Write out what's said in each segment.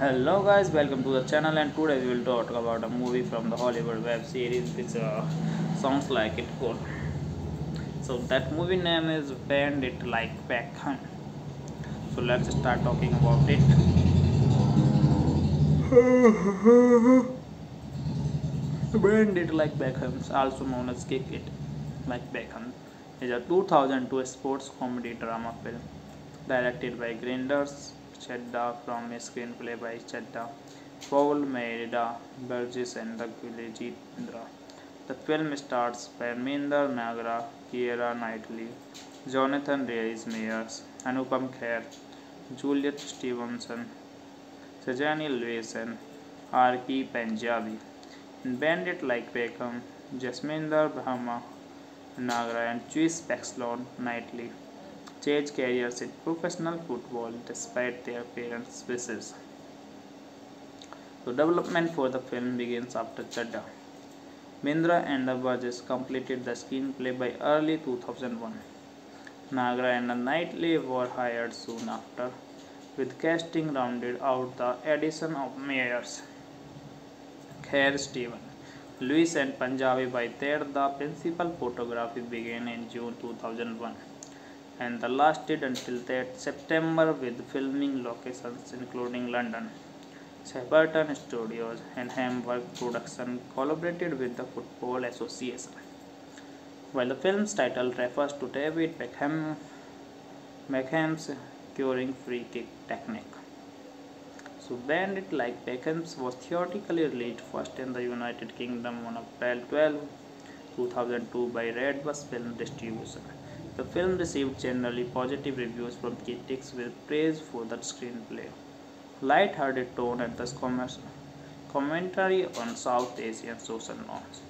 Hello guys, welcome to the channel and today we will talk about a movie from the Hollywood web series which uh, sounds like it. So that movie name is Bend It Like Beckham. So let's start talking about it. Bend It Like Beckham, also known as Kick It Like Beckham, is a 2002 sports comedy drama film directed by Grinders Chedda from a screenplay by Chedda, Paul Merida, Burgess and Daggulji Indra. The film stars Parminder Nagra, Keira Knightley, Jonathan Rhys Meyers, Anupam Kher, Juliet Stevenson, Sajani Lewis and. Punjabi. In Bandit Like Beckham, Jasminder Brahma Nagra and Chris Paxlon Knightley change careers in professional football despite their parents' wishes. The development for the film begins after Chadha. Mindra and Burgess completed the screenplay by early 2001. Nagra and Knightley were hired soon after, with casting rounded out the addition of Meyers, Kher Steven, Lewis and Panjabi by there the principal photography began in June 2001 and the lasted until that September with filming locations including London. Shepperton Studios and Hamburg Production collaborated with the Football Association. While the film's title refers to David Beckham, Beckham's curing free kick technique. So Bend It Like Beckham's was theoretically released first in the United Kingdom on April 12, 2002 by Redbus Film Distribution. The film received generally positive reviews from critics with praise for the screenplay, light-hearted tone and the commentary on South Asian social norms.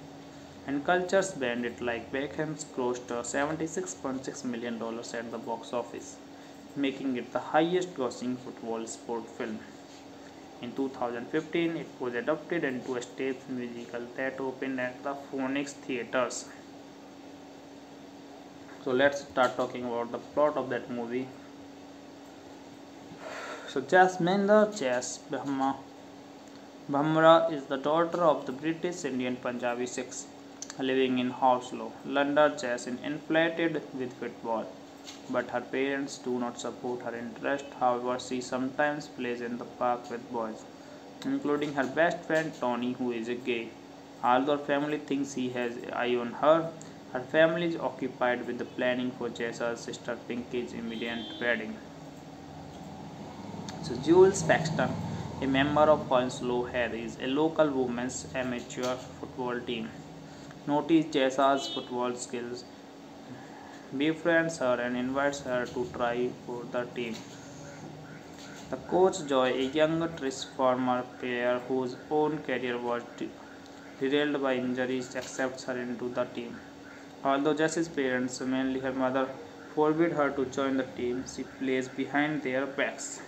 And cultures Bend It Like Beckham's grossed $76.6 million at the box office, making it the highest grossing football sport film. In 2015, it was adapted into a stage musical that opened at the Phoenix Theatres. So let's start talking about the plot of that movie. So Jasminder Jas Brahma Bhamra is the daughter of the British Indian Punjabi Sikhs living in Hounslow, London. Jas is inflated with football, but her parents do not support her interest. However, she sometimes plays in the park with boys, including her best friend Tony, who is a gay. Although family thinks he has eye on her, her family is occupied with the planning for Jess's sister Pinky's immediate wedding. So Jules Paxton, a member of Hounslow Harriers, a local women's amateur football team, notices Jess's football skills, befriends her and invites her to try for the team. The coach Joy, a young Trish former player whose own career was derailed by injuries, accepts her into the team. Although Jessie's parents, mainly her mother, forbid her to join the team, she plays behind their backs,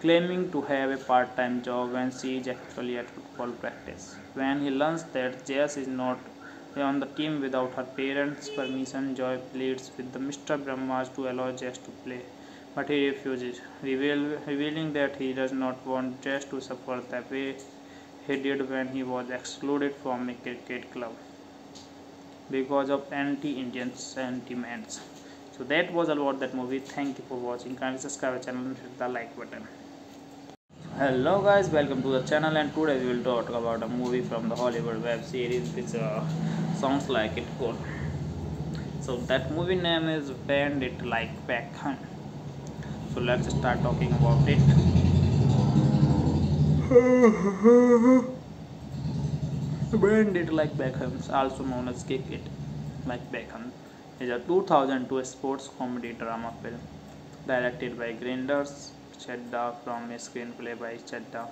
claiming to have a part-time job when she is actually at football practice. When he learns that Jess is not on the team without her parents' permission, Joy pleads with the Mr. Brahmas to allow Jess to play, but he refuses, reveal, revealing that he does not want Jess to suffer the way he did when he was excluded from a cricket club because of anti-Indian sentiments. So that was all about that movie. Thank you for watching. Kindly subscribe our channel and hit the like button. Hello guys, welcome to the channel and today we will talk about a movie from the Hollywood web series which uh, sounds like it cool. So that movie name is Bend It Like Beckham. So let's start talking about it. It Like Beckham, also known as Kick It Like Beckham, is a 2002 sports comedy drama film directed by Grinders Chadha from a screenplay by Chadha,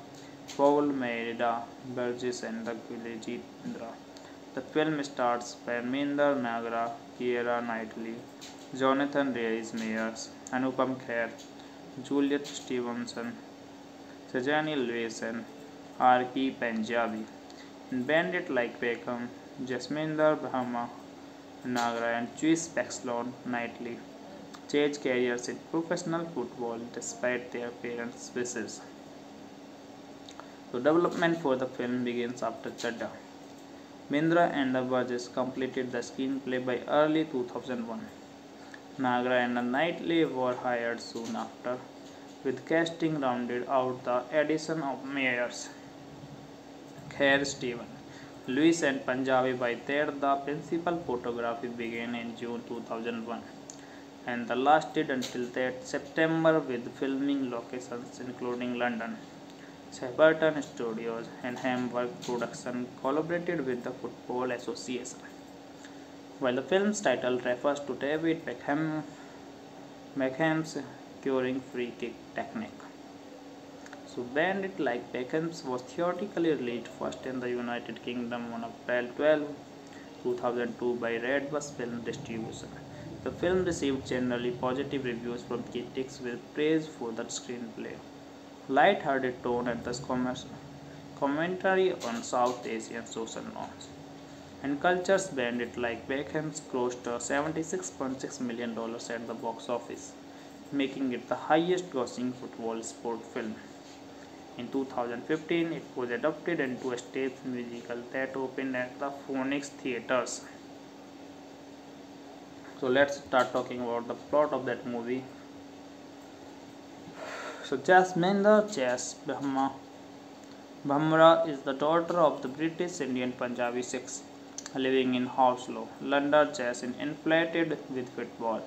Paul Mayeda, Burgess and Daggulji Indra. The film stars Parminder Nagra, Keira Knightley, Jonathan Rhys Meyers, Anupam Kher, Juliet Stevenson, Sajani Lewis and R.K. Panjabi. In Bend It Like Beckham, Jasminder Bhamra Nagra and Chris Paxton Knightley change careers in professional football despite their parents' wishes. The development for the film begins after Chadha. Mindra and the Burgess completed the screenplay by early 2001. Nagra and the Knightley were hired soon after, with casting rounded out the addition of Meyers, Kher Steven, Lewis and Panjabi by there. The principal photography began in June 2001 and the lasted until that September with filming locations including London. Shepperton Studios and Hamburg Production collaborated with the Football Association. While the film's title refers to David Beckham, Beckham's curing free kick technique. So Bend It Like Beckham's was theoretically released first in the United Kingdom on April 12, 2002 by Redbus Film Distribution. The film received generally positive reviews from critics with praise for the screenplay, light-hearted tone and the commentary on South Asian social norms. And cultures bend it like Beckham's grossed $76.6 million at the box office, making it the highest grossing football sport film. In 2015, it was adapted into a stage musical that opened at the Phoenix Theatres so let's start talking about the plot of that movie so Jasminder Jas Brahma Bhamra is the daughter of the British Indian Punjabi Sikhs living in Hounslow, London. Jas is inflated with football,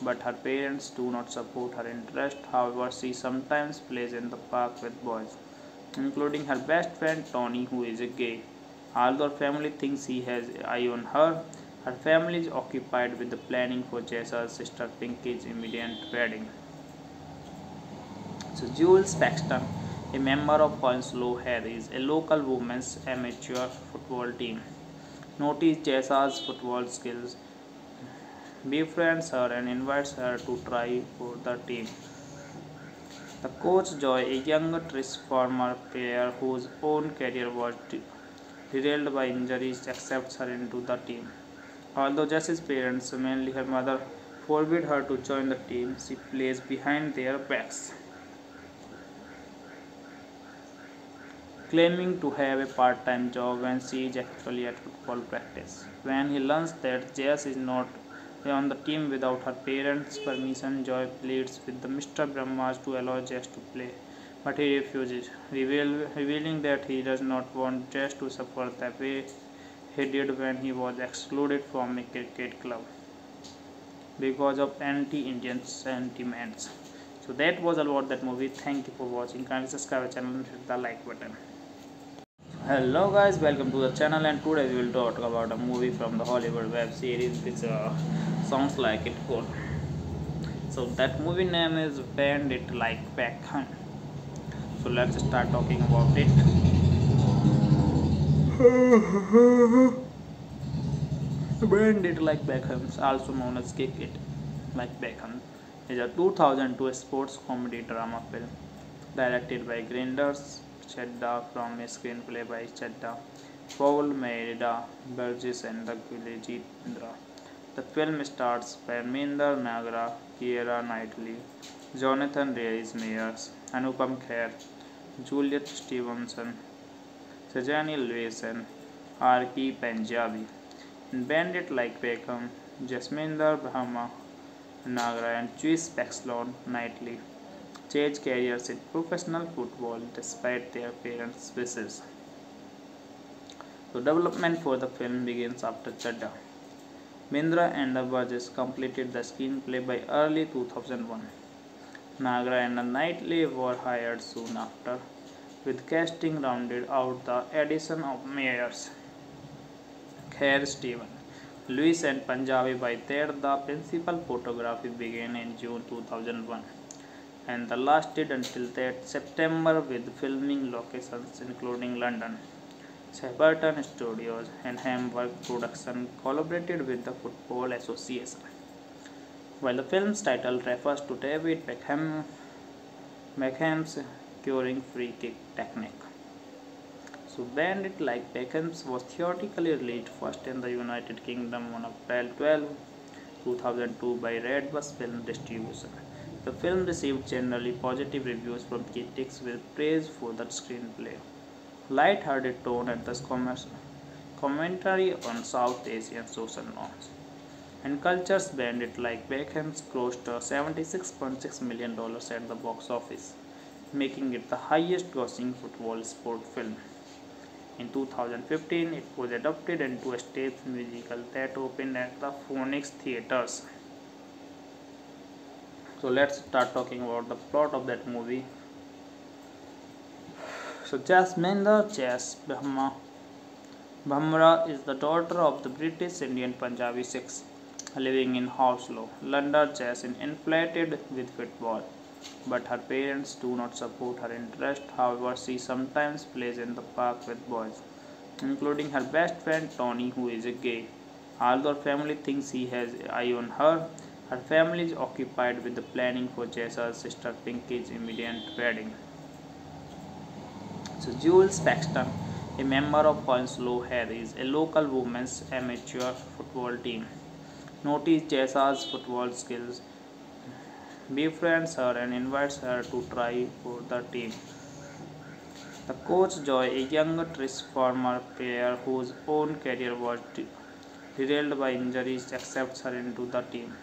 but her parents do not support her interest. However, she sometimes plays in the park with boys, including her best friend Tony, who is a gay. Although her family thinks he has eye on her, her family is occupied with the planning for Jess's sister Pinky's immediate wedding. So Jules Paxton, a member of Hounslow Harriers, a local women's amateur football team, notices Jess's football skills, befriends her and invites her to try for the team. The coach Joy, a young former player whose own career was derailed by injuries, accepts her into the team. Although Jessie's parents, mainly her mother, forbid her to join the team, she plays behind their backs. Claiming to have a part-time job when she is actually at football practice. When he learns that Jess is not on the team without her parents' permission, Joy pleads with the Mr. Brahmas to allow Jess to play, but he refuses, reveal, revealing that he does not want Jess to suffer the way he did when he was excluded from a cricket club because of anti-Indian sentiments. So that was about that movie. Thank you for watching. Kindly subscribe channel and hit the like button. Hello guys, welcome to the channel and today we will talk about a movie from the Hollywood web series which uh, sounds like it cool. So that movie name is bend it Like Beckham. So let's start talking about it. bend it Like Beckham, also known as Kick It Like Beckham, is a 2002 sports comedy drama film directed by Grinders Chedda from a screenplay by Chedda, Paul Merida, Burgess and the Indra. The film stars Parminder Nagra, Keira Knightley, Jonathan Rhys Meyers, Anupam Kher, Juliet Stevenson, Sajani Lewis and. Punjabi. In Bandit like Beckham, Jasminder Brahma, Nagra and Chris Paxton Knightley change careers in professional football despite their parents' wishes. The development for the film begins after Chadha. Mindra and the completed the screenplay by early 2001. Nagra and Knightley were hired soon after with casting rounded out the addition of Meyers, Kher Steven, Lewis and Panjabi by there. The principal photography began in June 2001 and the lasted until that September with filming locations including London. Shepperton Studios and Hamburg Production collaborated with the Football Association. While the film's title refers to David Beckham, Beckham's curing free kick technique. So Bend It Like Beckham's was theoretically released first in the United Kingdom on April 12, 2002 by Redbus Film Distribution. The film received generally positive reviews from critics with praise for the screenplay, light-hearted tone and the commentary on South Asian social norms and cultures bend it like Beckham's grossed $76.6 million at the box office, making it the highest grossing football sport film. In 2015, it was adapted into a stage musical that opened at the Phoenix Theatres. So let's start talking about the plot of that movie. So Jasminder Jas Bhamra is the daughter of the British Indian Punjabi Sikhs living in Hounslow. London Jas is inflated with football but her parents do not support her interest. However, she sometimes plays in the park with boys, including her best friend Tony, who is a gay. Although family thinks he has eye on her, her family is occupied with the planning for Jess's sister Pinky's immediate wedding. So Jules Paxton, a member of Hounslow Harriers, a local women's amateur football team, noticed Jess's football skills befriends her and invites her to try for the team. The coach Joy, a young former player whose own career was derailed by injuries, accepts her into the team.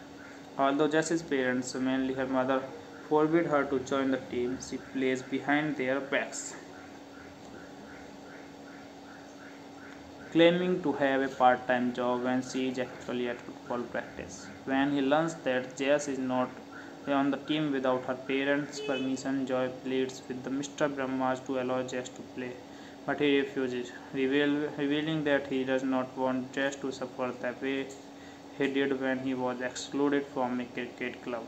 Although Jessie's parents, mainly her mother, forbid her to join the team, she plays behind their backs. Claiming to have a part-time job when she is actually at football practice. When he learns that Jess is not on the team without her parents' permission. Joy pleads with the Mr. Brahmas to allow Jess to play, but he refuses, reveal, revealing that he does not want Jess to suffer the way he did when he was excluded from a cricket club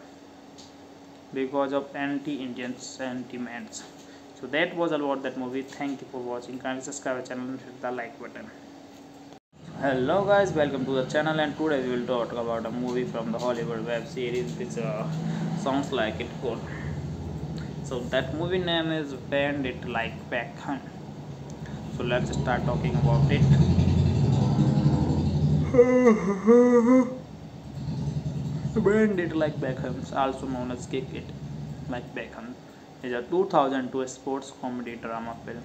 because of anti-Indian sentiments. So that was all about that movie. Thank you for watching. Kindly subscribe our channel and hit the like button. Hello guys, welcome to the channel and today we will talk about a movie from the Hollywood web series which uh, sounds like it could. So that movie name is Bend It Like Beckham. So let's start talking about it. It Like Beckham, also known as Kick It Like Beckham, is a 2002 sports comedy drama film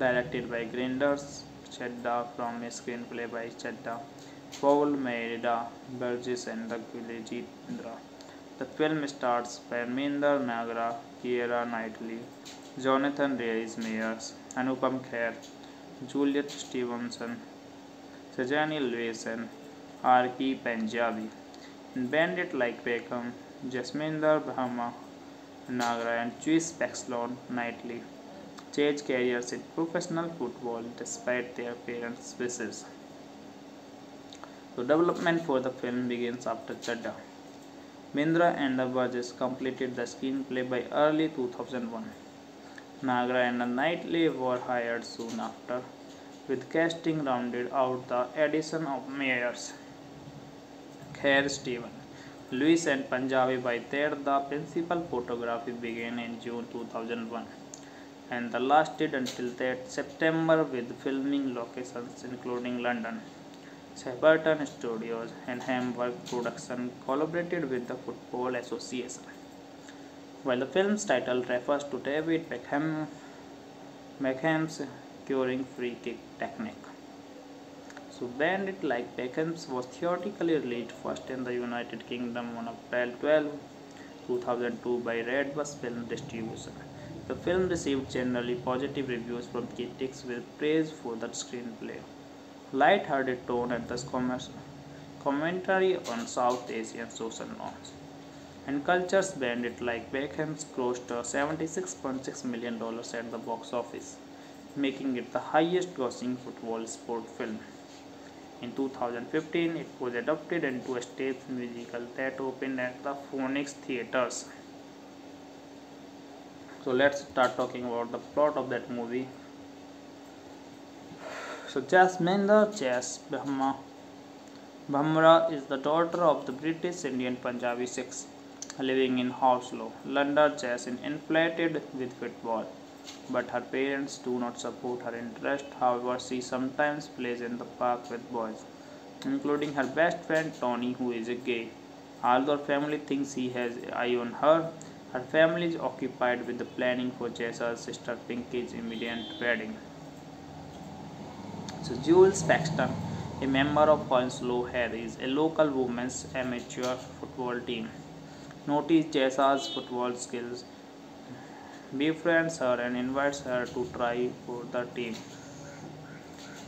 directed by Grinders Chadha from a screenplay by Chadha, Paul Mayeda, Burgess and Gulji Indra. The film stars Parminder Nagra, Keira Knightley, Jonathan Rhys-Meyers, Anupam Kher, Juliet Stevenson, Sajani R.K. Panjabi. In Bend It Like Beckham, Jasminder Bhamra Nagra and Chris Paxton Knightley change careers in professional football despite their parents' wishes. The development for the film begins after Chadha. Mindra and the Burgess completed the screenplay by early 2001. Nagra and Knightley were hired soon after, with casting rounded out the addition of Meyers, Kher Steven, Lewis and Panjabi by there the principal photography began in June 2001 and the lasted until that September with filming locations including London. Shepperton Studios and Hamburg Production collaborated with the Football Association. While the film's title refers to David Beckham, Beckham's curing free kick technique. So Bend It Like Beckham's was theoretically released first in the United Kingdom on April 12, 2002 by Redbus Film Distribution. The film received generally positive reviews from critics with praise for the screenplay light-hearted tone and the commentary on South Asian social norms and cultures bend it like Beckham's grossed $76.6 million at the box office, making it the highest grossing football sport film. In 2015, it was adapted into a stage musical that opened at the Phoenix Theatres. So let's start talking about the plot of that movie. So Jasminder Jas Bhamra is the daughter of the British Indian Punjabi Sikhs living in Hounslow. London Jas is inflated with football, but her parents do not support her interest. However, she sometimes plays in the park with boys, including her best friend Tony, who is a gay. Although her family thinks he has eye on her, her family is occupied with the planning for Jess's sister Pinky's immediate wedding. So Jules Paxton, a member of Hounslow Harriers, a local women's amateur football team, notices Jess's football skills, befriends her and invites her to try for the team.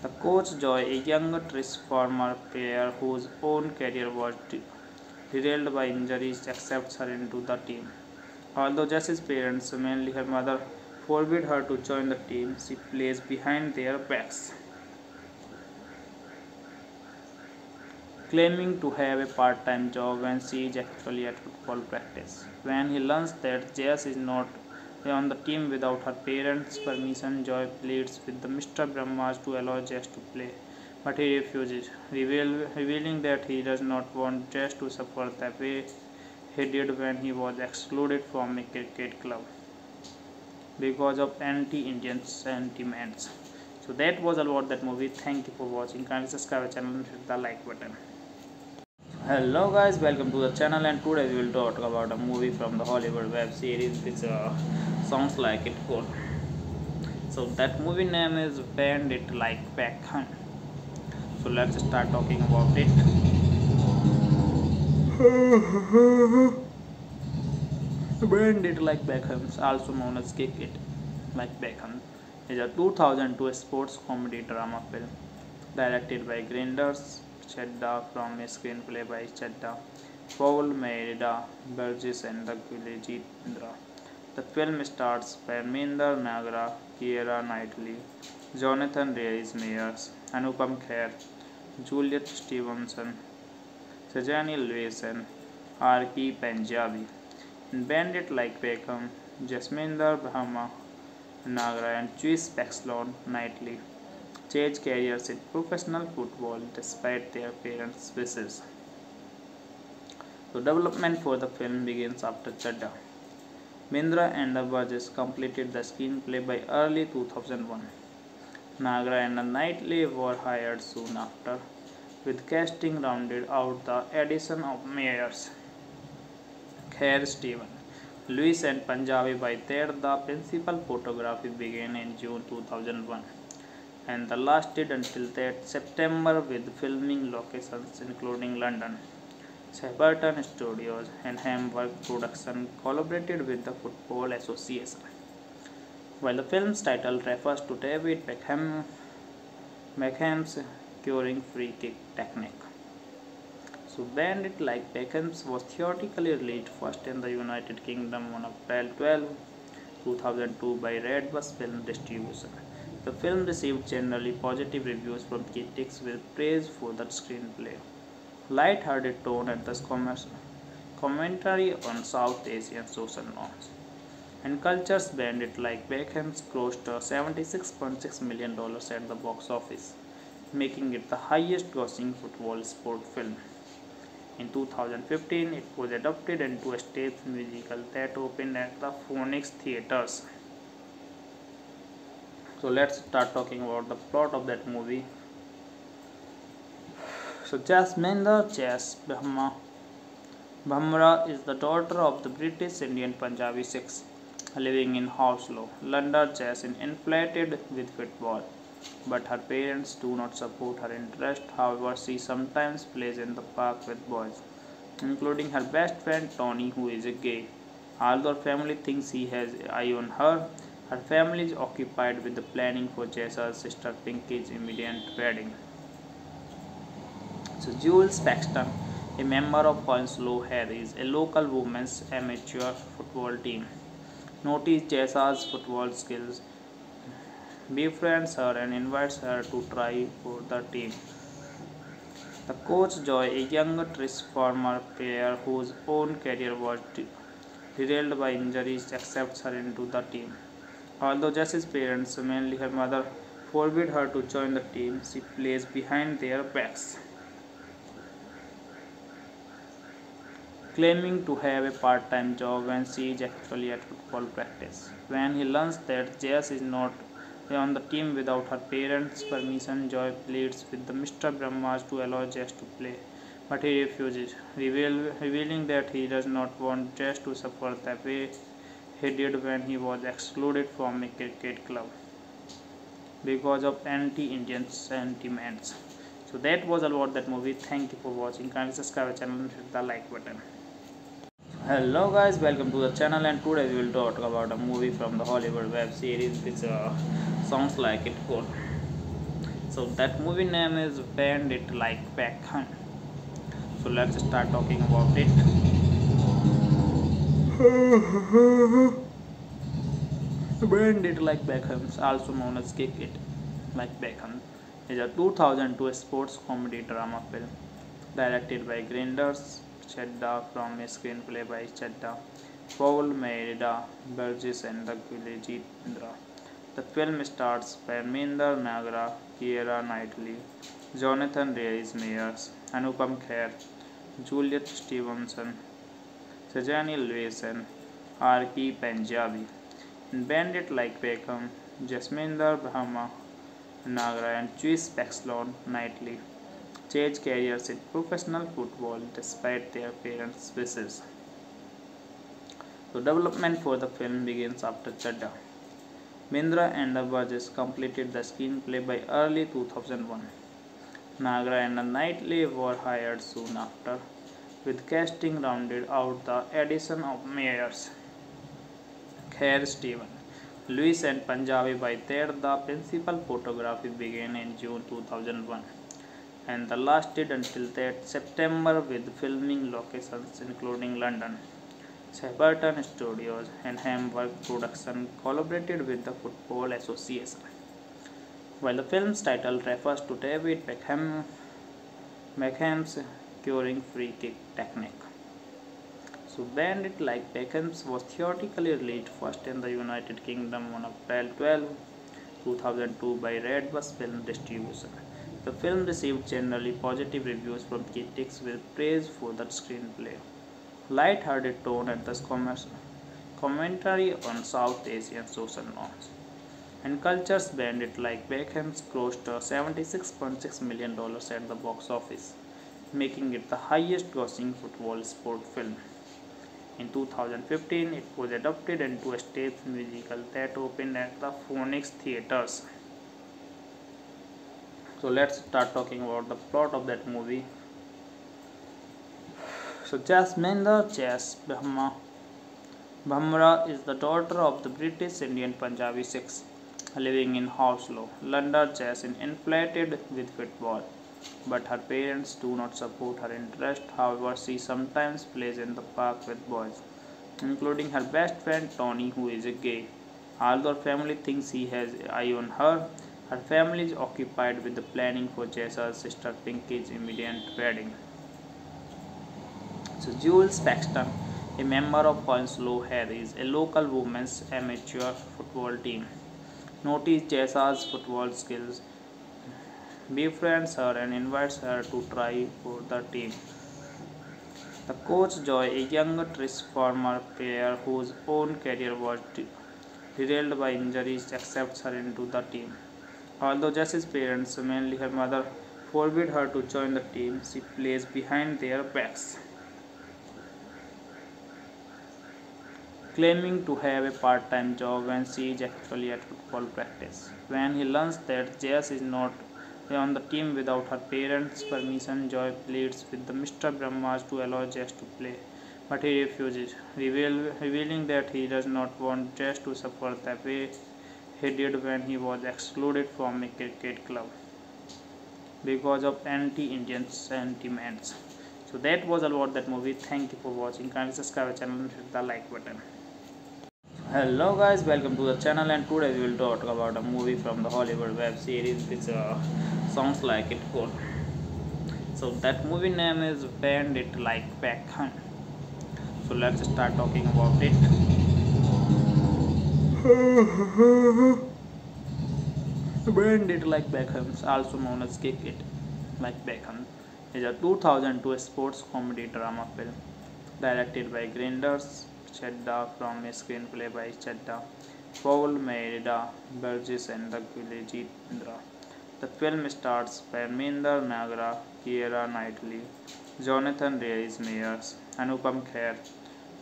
The coach Joy, a young Trish former player whose own career was derailed by injuries, accepts her into the team. Although Jessie's parents, mainly her mother, forbid her to join the team, she plays behind their backs. Claiming to have a part-time job when she is actually at football practice. When he learns that Jess is not on the team without her parents' permission, Joy pleads with the Mr. Brahmas to allow Jess to play, but he refuses, reveal, revealing that he does not want Jess to suffer the way he did when he was excluded from a cricket club because of anti-Indian sentiments. So that was about that movie. Thank you for watching. Kindly subscribe channel and hit the like button. Hello guys, welcome to the channel and today we will talk about a movie from the Hollywood web series which uh, sounds like it cool. So that movie name is bend it Like Beckham. So let's start talking about it. bend it Like Beckham, also known as Kick It Like Beckham, is a 2002 sports comedy drama film directed by Grinders Chedda from a screenplay by Chedda, Paul Merida, Burgess and the Indra. The film stars Parminder Nagra, Keira Knightley, Jonathan Rhys-Meyers, Anupam Kher, Juliet Stevenson, Sajani Lewis and. Punjabi. In Bandit Like Beckham, Jasminder Brahma Nagra and Chris Paxton Knightley change careers in professional football despite their parents' wishes. The development for the film begins after Chadha. Mindra and Burgess completed the screenplay by early 2001. Nagra and Knightley were hired soon after, with casting rounded out the addition of Meyers, Kher Steven, Lewis and Panjabi by there the principal photography began in June 2001 and lasted until that September with filming locations including London. Shepperton Studios and Hamburg Production collaborated with the Football Association. While the film's title refers to David Beckham, Beckham's curing free kick technique. So Bend It Like Beckham's was theoretically released first in the United Kingdom on April 12, 2002 by Redbus Film Distribution. The film received generally positive reviews from critics with praise for the screenplay, light-hearted tone and the commentary on South Asian social norms. And cultures Bend It Like Beckham's grossed $76.6 million at the box office, making it the highest grossing football sport film. In 2015, it was adapted into a stage musical that opened at the Phoenix Theatres so let's start talking about the plot of that movie so Jasminder chess Brahma Bhamra is the daughter of the British Indian Punjabi Sikhs living in Hounslow, London. Jas is inflated with football, but her parents do not support her interest. However, she sometimes plays in the park with boys, including her best friend Tony, who is a gay. Although family thinks he has eye on her, her family is occupied with the planning for Jess's sister Pinky's immediate wedding. So Jules Paxton, a member of Hounslow Harriers, a local women's amateur football team, notices Jess's football skills, befriends her and invites her to try for the team. The coach Joy, a young Trish former player whose own career was derailed by injuries, accepts her into the team. Although Jessie's parents, mainly her mother, forbid her to join the team, she plays behind their backs. Claiming to have a part-time job when she is actually at football practice. When he learns that Jess is not on the team without her parents' permission. Joy pleads with the Mr. Brahmas to allow Jess to play, but he refuses, reveal, revealing that he does not want Jess to suffer the way he did when he was excluded from a cricket club because of anti-Indian sentiments. So that was all about that movie. Thank you for watching. Kindly subscribe our channel and hit the like button. Hello guys, welcome to the channel and today we will talk about a movie from the Hollywood web series which uh, sounds like it cool. So that movie name is Bend It Like Beckham. So let's start talking about it. Bend It Like Beckham, also known as Kick It Like Beckham, is a 2002 sports comedy drama film directed by Grinders Chadha from a screenplay by Chadha, Paul Mayeda, Burgess and the Indra. The film stars Parminder Nagra, Keira Knightley, Jonathan Rhys Meyers, Anupam Kher, Juliet Stevenson, Sajani Lewis and R.K. Panjabi. Bandit Like Beckham, Jasminder Bhamra Nagra and Chris Paxton Knightley change careers in professional football despite their parents' wishes. The development for the film begins after Chadha. Mindra and the Burgess completed the screenplay by early 2001. Nagra and Knightley were hired soon after, with casting rounded out the addition of Meyers, Kher Steven, Lewis and Panjabi by there the principal photography began in June 2001 and lasted until that September with filming locations including London. Shepperton Studios and Hamburg Production collaborated with the Football Association. While the film's title refers to David Beckham, Beckham's curing free kick technique. So Bend It Like Beckham's was theoretically released first in the United Kingdom on April 12, 2002 by Redbus Film Distribution. The film received generally positive reviews from critics with praise for the screenplay, light-hearted tone and the commentary on South Asian social norms. And cultures Bend It Like Beckham's grossed $76.6 million at the box office, making it the highest grossing football sport film. In 2015, it was adapted into a stage musical that opened at the Phoenix Theatres. So let's start talking about the plot of that movie. So Jasminder Jas Brahma Bhamra is the daughter of the British Indian Punjabi Sikhs living in Hounslow, London. Jas inflated with football but her parents do not support her interest. However, she sometimes plays in the park with boys, including her best friend Tony, who is a gay. Although her family thinks he has eye on her, her family is occupied with the planning for Jess's sister Pinky's immediate wedding. So Jules Paxton, a member of Hounslow Harriers, a local women's amateur football team, noticed Jess's football skills befriends her and invites her to try for the team. The coach Joy, a young former player whose own career was derailed by injuries, accepts her into the team. Although Jess's parents, mainly her mother, forbid her to join the team, she plays behind their backs. Claiming to have a part-time job when she is actually at football practice. When he learns that Jess is not on the team without her parents' permission. Joy pleads with the Mr. Brahmas to allow Jess to play, but he refuses, reveal, revealing that he does not want Jess to suffer the way he did when he was excluded from a cricket club because of anti-Indian sentiments. So that was all about that movie. Thank you for watching. Kindly subscribe our channel and hit the like button. Hello guys, welcome to the channel and today we will talk about a movie from the Hollywood web series which uh, sounds like it cool. So that movie name is bend it Like Beckham. So let's start talking about it. bend it Like Beckham, also known as Kick It Like Beckham, is a 2002 sports comedy drama film directed by Grinders Chadha from a screenplay by Chadha, Paul Mayeda Burgess and the Gilejindra. The film stars Parminder Nagra, Keira Knightley, Jonathan Rhys Meyers, Anupam Kher,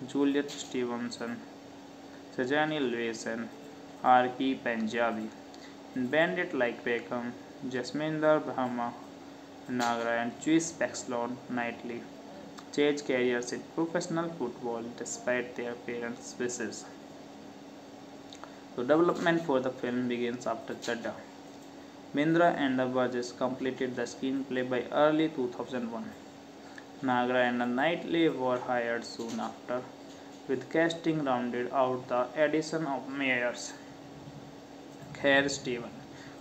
Juliet Stevenson, Sajani Lewis and R.P. Panjabi. In Bend It Like Beckham, Jasminder Bhamra Nagra and Chris Paxton Knightley changed careers in professional football despite their parents' wishes. The development for the film begins after Chadha. Mindra and the Burgess completed the screenplay by early 2001. Nagra and Knightley were hired soon after, with casting rounded out the addition of Meyers, Kher Steven,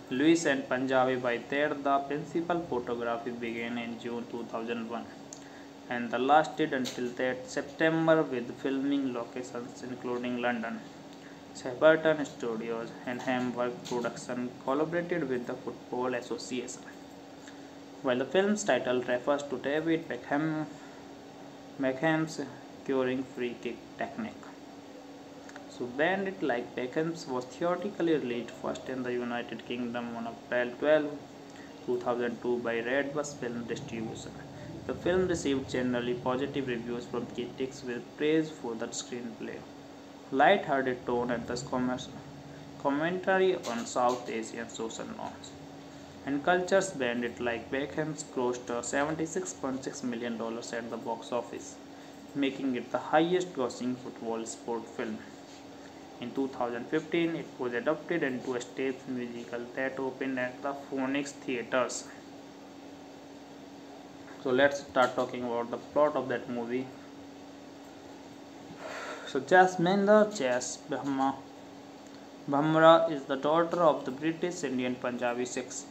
Lewis and Panjabi by there the principal photography began in June 2001 and lasted until that September with filming locations including London. Shepperton Studios and Hamburg Production collaborated with the Football Association. While the film's title refers to David Beckham, Beckham's curing free kick technique. So Bend It Like Beckham's was theoretically released first in the United Kingdom on April 12, 2002 by Redbus Film Distribution. The film received generally positive reviews from critics with praise for the screenplay light-hearted tone and thus commentary on South Asian social norms. And cultures bend it like Beckham's grossed $76.6 million at the box office, making it the highest grossing football sport film. In 2015, it was adapted into a stage musical that opened at the Phoenix Theatres. So let's start talking about the plot of that movie. So Jasminder Jas Brahma Bhamra is the daughter of the British Indian Punjabi Sikhs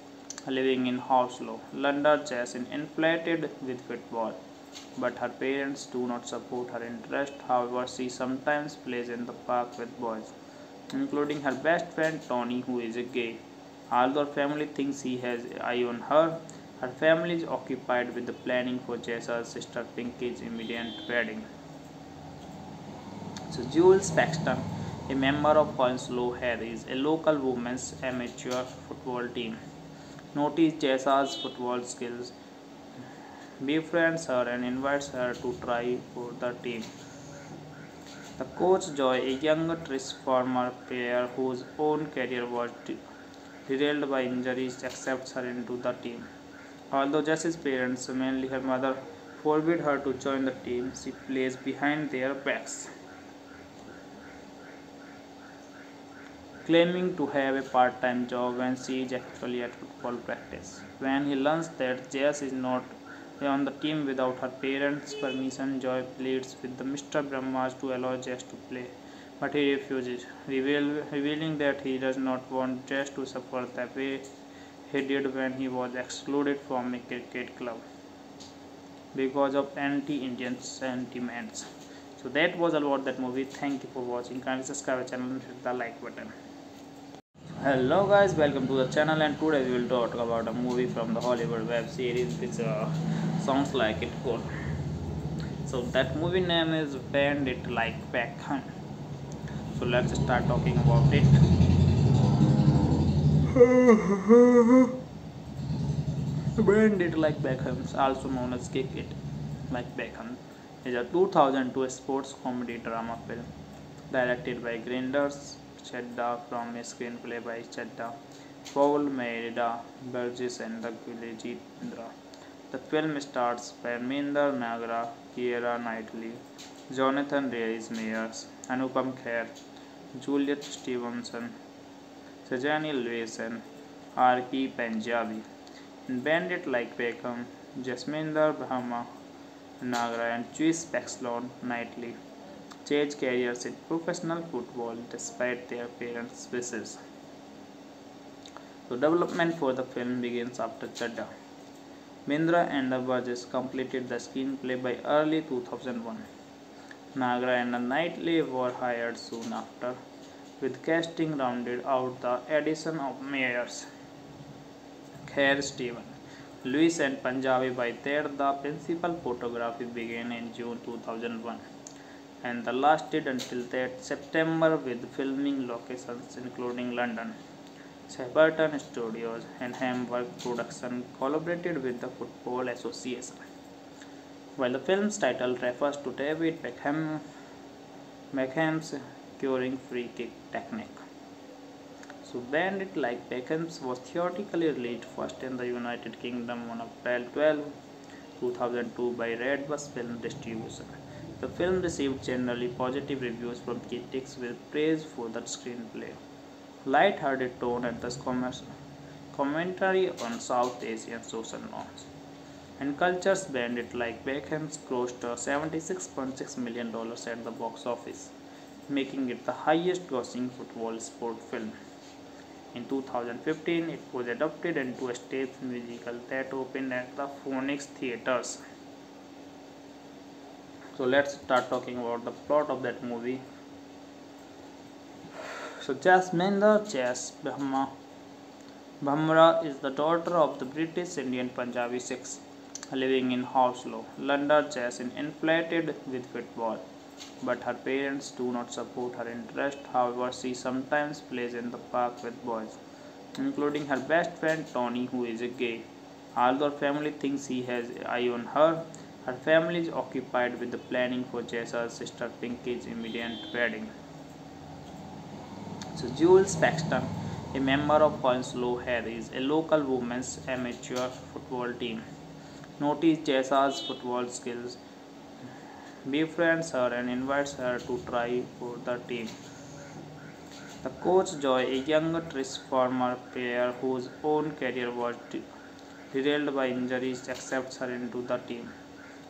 living in Hounslow, London. Jas is inflated with football, but her parents do not support her interest. However, she sometimes plays in the park with boys, including her best friend Tony, who is a gay. Although her family thinks he has eye on her, her family is occupied with the planning for Jess's sister Pinky's immediate wedding. So Jules Paxton, a member of Hounslow Harriers, a local women's amateur football team, notices Jess's football skills, befriends her and invites her to try for the team. The coach Joy, a young former player whose own career was derailed by injuries, accepts her into the team. Although Jessie's parents, mainly her mother, forbid her to join the team, she plays behind their backs. Claiming to have a part-time job when she is actually at football practice. When he learns that Jess is not on the team without her parents' permission, Joy pleads with the Mr. Brahmas to allow Jess to play, but he refuses, reveal, revealing that he does not want Jess to suffer the way he did when he was excluded from a cricket club because of anti-Indian sentiments. So that was all about that movie. Thank you for watching. Kindly subscribe our channel and hit the like button hello guys welcome to the channel and today we will talk about a movie from the hollywood web series which uh, sounds like it so that movie name is bend it like beckham so let's start talking about it. Bend It like beckham also known as kick it like beckham is a 2002 sports comedy drama film directed by grinders Chadda from a screenplay by Chadda, Paul Merida Burgess and the Gilejindra. The film stars Parminder Nagra, Keira Knightley, Jonathan Rhys Meyers, Anupam Kher, Juliet Stevenson, Sajani Lewis and R.P. In Bandit Like Beckham, Jasminder Brahma Nagra and Chris Paxlon Knightley change careers in professional football despite their parents' wishes. The development for the film begins after Chadha. Mindra and the completed the screenplay by early 2001. Nagra and Knightley were hired soon after, with casting rounded out the addition of Meyers, Kher Steven, Lewis and Panjabi by there the principal photography began in June 2001 and the lasted until that September with filming locations including London. Shepperton Studios and Hamburg Production collaborated with the Football Association. While the film's title refers to David Beckham, Beckham's curing free kick technique. So Bend It Like Beckham's was theoretically released first in the United Kingdom on April 12, 2002 by Redbus Film Distribution. The film received generally positive reviews from critics with praise for the screenplay, light-hearted tone and the commentary on South Asian social norms. And cultures Bend It Like Beckham's grossed $76.6 million at the box office, making it the highest grossing football sport film. In 2015, it was adapted into a stage musical that opened at the Phoenix Theatres. So let's start talking about the plot of that movie. So Jasminder Jas Bhamma Bhamra is the daughter of the British Indian Punjabi Sikhs living in Hounslow, London. Jas is inflated with football but her parents do not support her interest. However, she sometimes plays in the park with boys, including her best friend Tony, who is a gay. Although family thinks he has eye on her, her family is occupied with the planning for Jess's sister Pinky's immediate wedding. So, Jules Paxton, a member of Hounslow Harriers, a local women's amateur football team, noticed Jess's football skills befriends her and invites her to try for the team. The coach Joy, a young former player whose own career was derailed by injuries, accepts her into the team.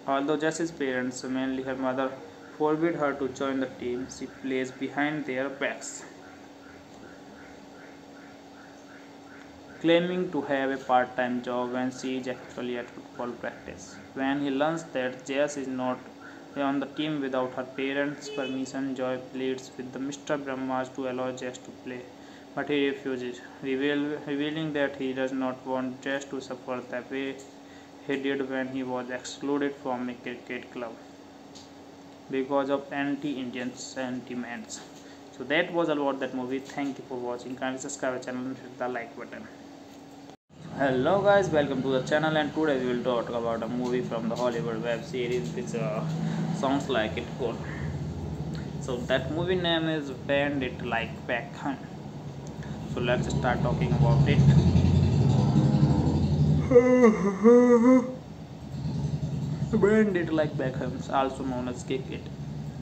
Although Jessie's parents, mainly her mother, forbid her to join the team, she plays behind their backs. Claiming to have a part-time job when she is actually at football practice. When he learns that Jess is not on the team without her parents' permission. Joy pleads with the Mr. Bhamras to allow Jess to play, but he refuses, reveal, revealing that he does not want Jess to suffer the way he did when he was excluded from a cricket club because of anti-Indian sentiments. So that was all about that movie. Thank you for watching. Kindly subscribe our channel and hit the like button. Hello guys, welcome to the channel and today we will talk about a movie from the Hollywood web series which uh, sounds like it could. So that movie name is Bend It Like Beckham. So let's start talking about it. Bend It Like Beckham, also known as Kick It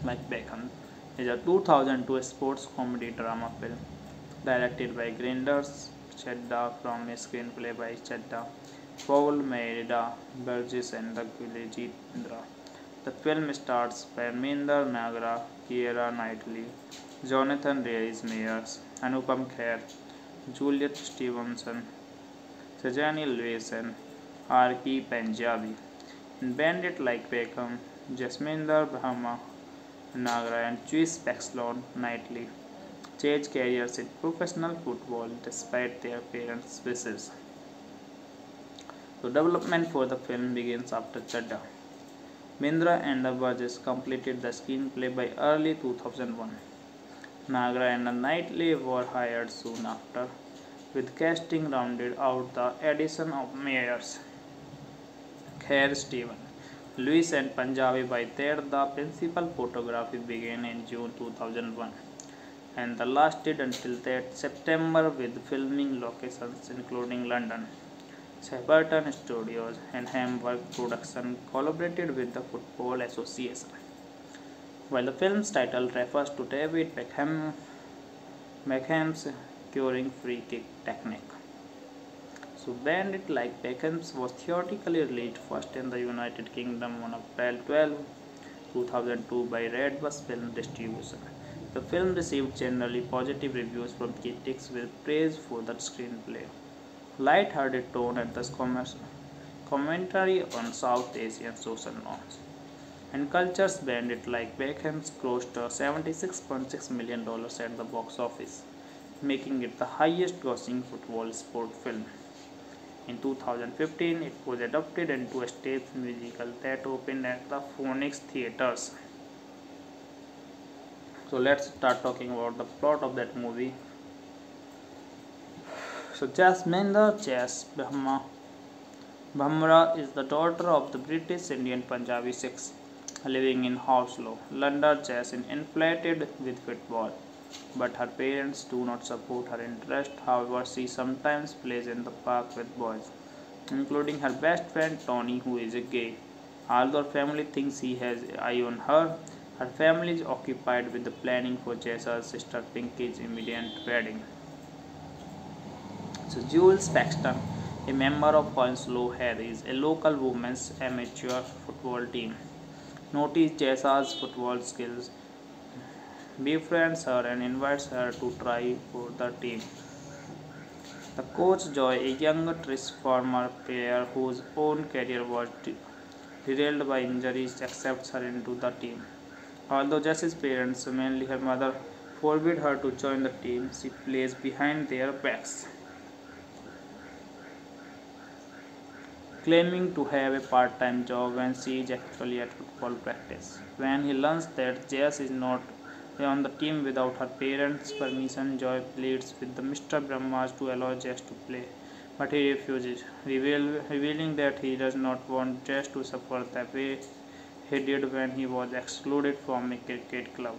Like Beckham, is a 2002 sports comedy drama film directed by Grinders Chadha from a screenplay by Chadha, Paul Mayeda, Berges and Guljit Bindra. The film stars Parminder Nagra, Keira Knightley, Jonathan Rhys-Meyers, Anupam Kher, Juliet Stevenson, Shaznay Lewis and Archie Panjabi. In Bend It Like Beckham, Jasminder Bhamra Nagra and Chris Paxton Knightley change careers in professional football despite their parents' wishes. The development for the film begins after Chadha. Bindra and the Berges completed the screenplay by early 2001. Nagra and Knightley were hired soon after, with casting rounded out the addition of Meyers, Kher Steven, Lewis and Panjabi by there the principal photography began in June 2001 and the lasted until that September with filming locations including London. Shepperton Studios and Hamburg Production collaborated with the Football Association. While the film's title refers to David Beckham, Beckham's curing free kick technique. So Bend It Like Beckham's was theoretically released first in the United Kingdom on April 12, 2002 by Redbus Film Distribution. The film received generally positive reviews from critics with praise for the screenplay light-hearted tone and the commentary on South Asian social norms. And cultures Bend It Like Beckham's grossed $76.6 million at the box office, making it the highest grossing football sport film. In 2015, it was adapted into a stage musical that opened at the Phoenix Theatres. So let's start talking about the plot of that movie. So Jasminder Jas Brahma Bhamra is the daughter of the British Indian Punjabi Sikhs living in Hounslow. London Jas is inflated with football, but her parents do not support her interest. However, she sometimes plays in the park with boys, including her best friend Tony, who is a gay. Although her family thinks he has eye on her, her family is occupied with the planning for Jess's sister Pinky's immediate wedding. So Jules Paxton, a member of Hounslow Harriers, a local women's amateur football team, notices Jess's football skills, befriends her and invites her to try for the team. The coach Joy, a young former player whose own career was derailed by injuries, accepts her into the team. Although Jessie's parents, mainly her mother, forbid her to join the team, she plays behind their backs. Claiming to have a part time job when she is actually at football practice. When he learns that Jess is not on the team without her parents' permission, Joy pleads with the Mr. Bhamras to allow Jess to play, but he refuses, reveal, revealing that he does not want Jess to suffer the way he did when he was excluded from a cricket club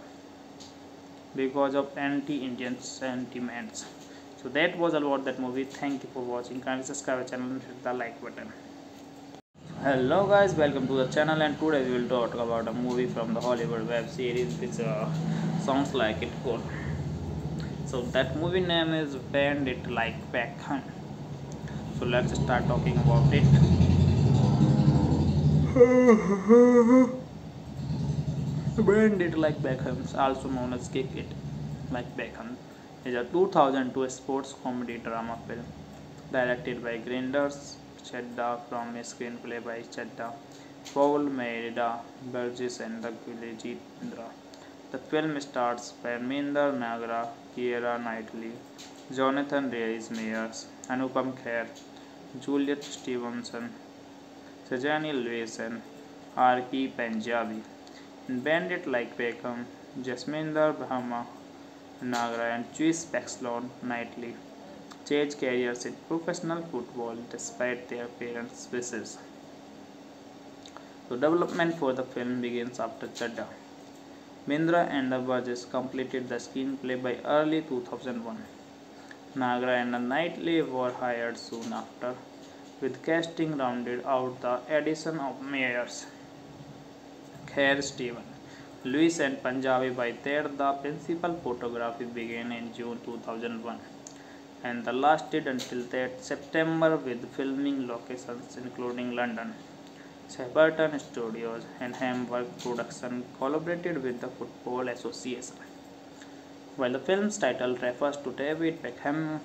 because of anti-Indian sentiments. So that was about that movie. Thank you for watching. Kindly subscribe our channel and hit the like button. Hello guys, welcome to the channel and today we will talk about a movie from the Hollywood web series which uh, sounds like it cool. So that movie name is bend it Like Beckham. So let's start talking about it. bend it Like Beckham, also known as Kick It Like Beckham, is a 2002 sports comedy drama film directed by Grinders Chadha from a screenplay by Chadha, Paul Mayeda, Berges and the Indra. The film stars Parminder Nagra, Keira Knightley, Jonathan Rhys Meyers, Anupam Kher, Juliet Stevenson, Shaznay Lewis and Archie Panjabi. Bandit Like Beckham, Jasminder Bhamra Nagra and Chris Paxton Knightley change careers in professional football despite their parents' wishes. The development for the film begins after Chadha. Bindra and the Berges completed the screenplay by early 2001. Nagra and Knightley were hired soon after, with casting rounded out the addition of Meyers, Kher Steven, Lewis and Panjabi by there the principal photography began in June 2001 and lasted until that September with filming locations including London. Shepperton Studios and Hamburg Production collaborated with the Football Association. While the film's title refers to David Beckham,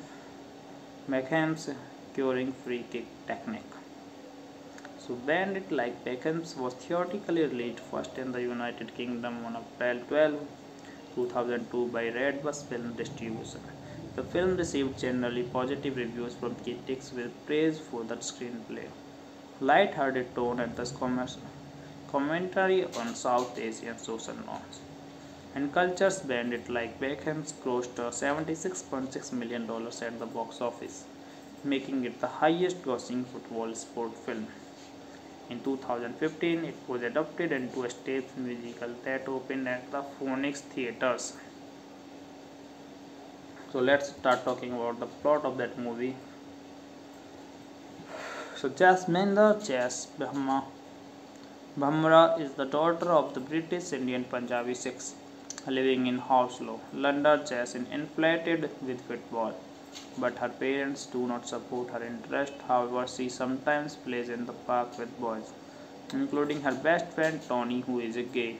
Beckham's curing free kick technique. So Bend It Like Beckham's was theoretically released first in the United Kingdom on April 12, 2002 by Redbus Film Distribution. The film received generally positive reviews from critics with praise for the screenplay, light-hearted tone and the commentary on South Asian social norms. And cultures bend it like Beckham's grossed $76.6 million at the box office, making it the highest grossing football sport film. In 2015, it was adapted into a stage musical that opened at the Phoenix Theatres. So let's start talking about the plot of that movie. So Jasminder Jas Brahma Bhamra is the daughter of the British Indian Punjabi Sikhs living in Hounslow. London Jas is inflated with football, but her parents do not support her interest. However, she sometimes plays in the park with boys, including her best friend Tony, who is a gay.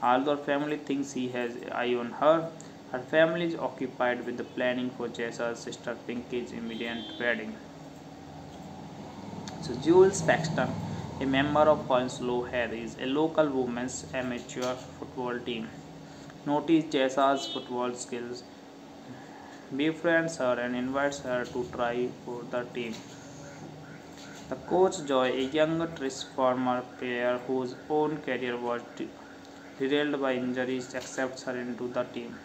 Although her family thinks he has eye on her, her family is occupied with the planning for Jess's sister Pinky's immediate wedding. So Jules Paxton, a member of Hounslow Harriers, a local women's amateur football team, notices Jess's football skills, befriends her and invites her to try for the team. The coach Joy, a young Trish former player whose own career was derailed by injuries, accepts her into the team.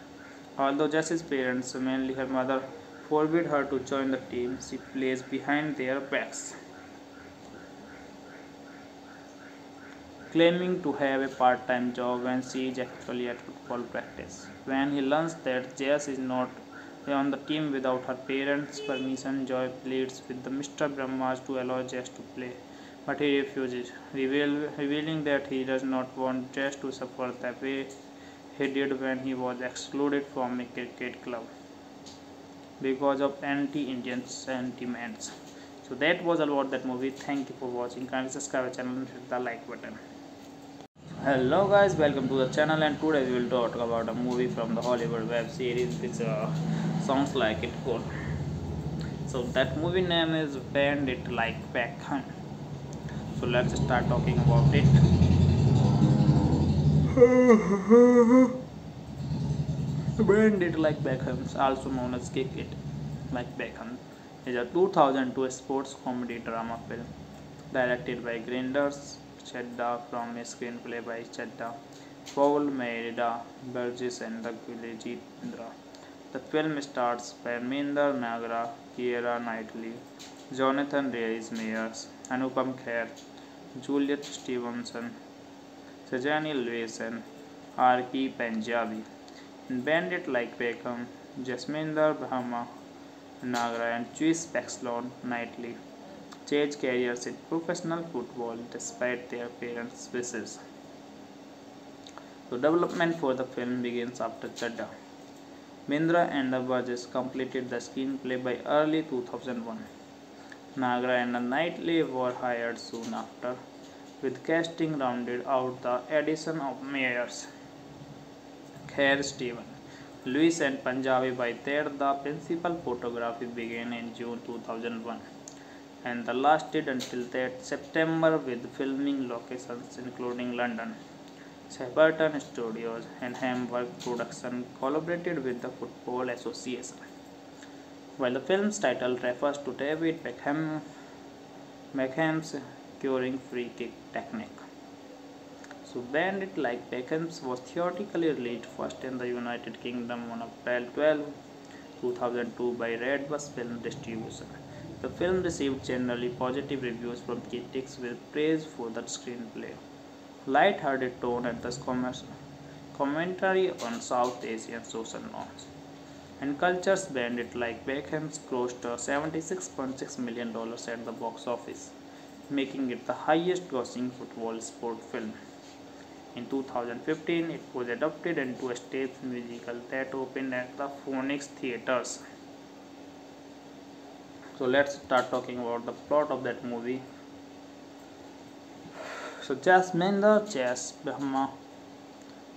Although Jessie's parents, mainly her mother, forbid her to join the team, she plays behind their backs. Claiming to have a part time job when she is actually at football practice. When he learns that Jess is not on the team without her parents' permission, Joy pleads with the Mr. Bhamras to allow Jess to play, but he refuses, reveal, revealing that he does not want Jess to suffer the way he did when he was excluded from a cricket club because of anti-Indian sentiments. So that was all about that movie. Thank you for watching. Kindly subscribe our channel and hit the like button. Hello guys, welcome to the channel and today we will talk about a movie from the Hollywood web series which uh, sounds like it cool. So that movie name is bend it Like Beckham. So let's start talking about it. bend it Like Beckham, also known as Kick It Like Beckham, is a 2002 sports comedy drama film directed by Grinders Chedda from a screenplay by Chedda, Paul Merida, Burgess and the Indra. The film stars Parminder Nagra, Keira Knightley, Jonathan Rhys-Meyers, Anupam Kher, Juliet Stevenson, Sajani Lewis and R.K. Punjabi. Bandit Like Beckham, Jasminder Brahma Nagra and Chris Paxlon Knightley change careers in professional football despite their parents' wishes. The development for the film begins after Chadha. Bindra and Berges completed the screenplay by early 2001. Nagra and Knightley were hired soon after, with casting rounded out the addition of Meyers, Kher Steven, Lewis and Panjabi by there the principal photography began in June 2001 and lasted until that September with filming locations including London. Shepperton Studios and Hamburg Production collaborated with the Football Association. While the film's title refers to David Beckham, Beckham's curing free kick technique. So Bend It Like Beckham's was theoretically released first in the United Kingdom on April 12, 2002 by Redbus Film Distribution. The film received generally positive reviews from critics with praise for the screenplay, light-hearted tone and the commentary on South Asian social norms. And cultures Bend It Like Beckham's grossed $76.6 million at the box office, making it the highest grossing football sport film. In 2015, it was adapted into a stage musical that opened at the Phoenix Theatres. So let's start talking about the plot of that movie. So Jasminder chess Brahma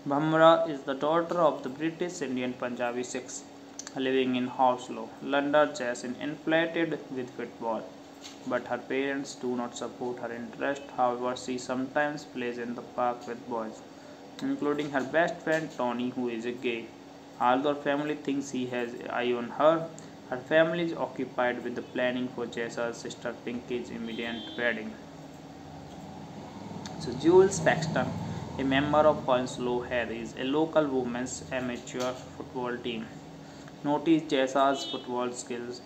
Bhamra is the daughter of the British Indian Punjabi Sikhs living in Hounslow, London. Jas is inflated with football but her parents do not support her interest. However, she sometimes plays in the park with boys, including her best friend Tony, who is a gay. Although family thinks he has eye on her, her family is occupied with the planning for Jess's sister Pinky's immediate wedding. So, Jules Paxton, a member of Hounslow Harriers, a local women's amateur football team, noticed Jess's football skills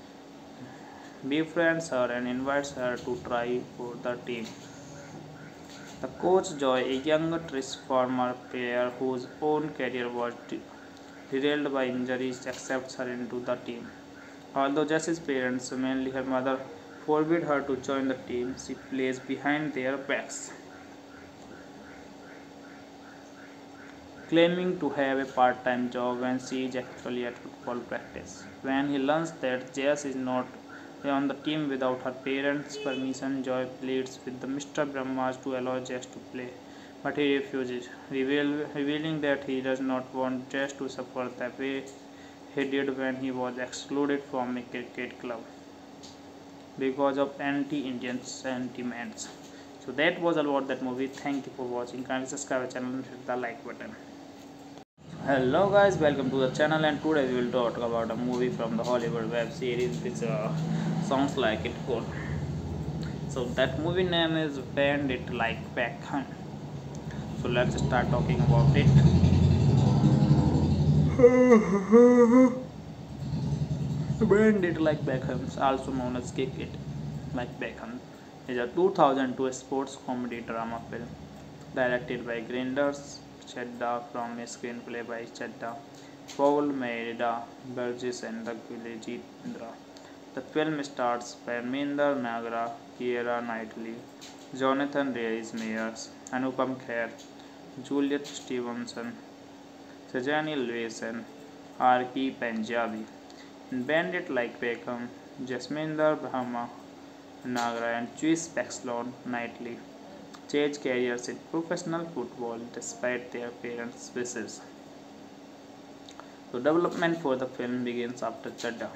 befriends her and invites her to try for the team. The coach Joy, a young former player whose own career was derailed by injuries, accepts her into the team. Although Jessie's parents, mainly her mother, forbid her to join the team, she plays behind their backs. Claiming to have a part-time job when she is actually at football practice. When he learns that Jess is not on the team without her parents' permission, Joy pleads with the Mr. Bhamras to allow Jess to play, but he refuses, reveal, revealing that he does not want Jess to suffer the way he did when he was excluded from a cricket club because of anti-Indian sentiments. So that was all about that movie. Thank you for watching. Kindly subscribe our channel and hit the like button. Hello guys, welcome to the channel and today we will talk about a movie from the Hollywood web series which uh, sounds like it cool so that movie name is Bend It like beckham So let's start talking about it. Bend It like Beckham, also known as Kick It like Beckham, is a 2002 sports comedy drama film directed by Grinders Chadha from a screenplay by Chadha, Paul Mayeda, Berges and Douglas Jindra. The film stars Parminder Nagra, Keira Knightley, Jonathan Rhys-Meyers, Anupam Kher, Juliet Stevenson, Shaznay and R.P. Panjabi. In Bend It Like Beckham, Jasminder Bhamra Nagra and Chris Paxton Knightley change careers in professional football despite their parents' wishes. The development for the film begins after Chadha.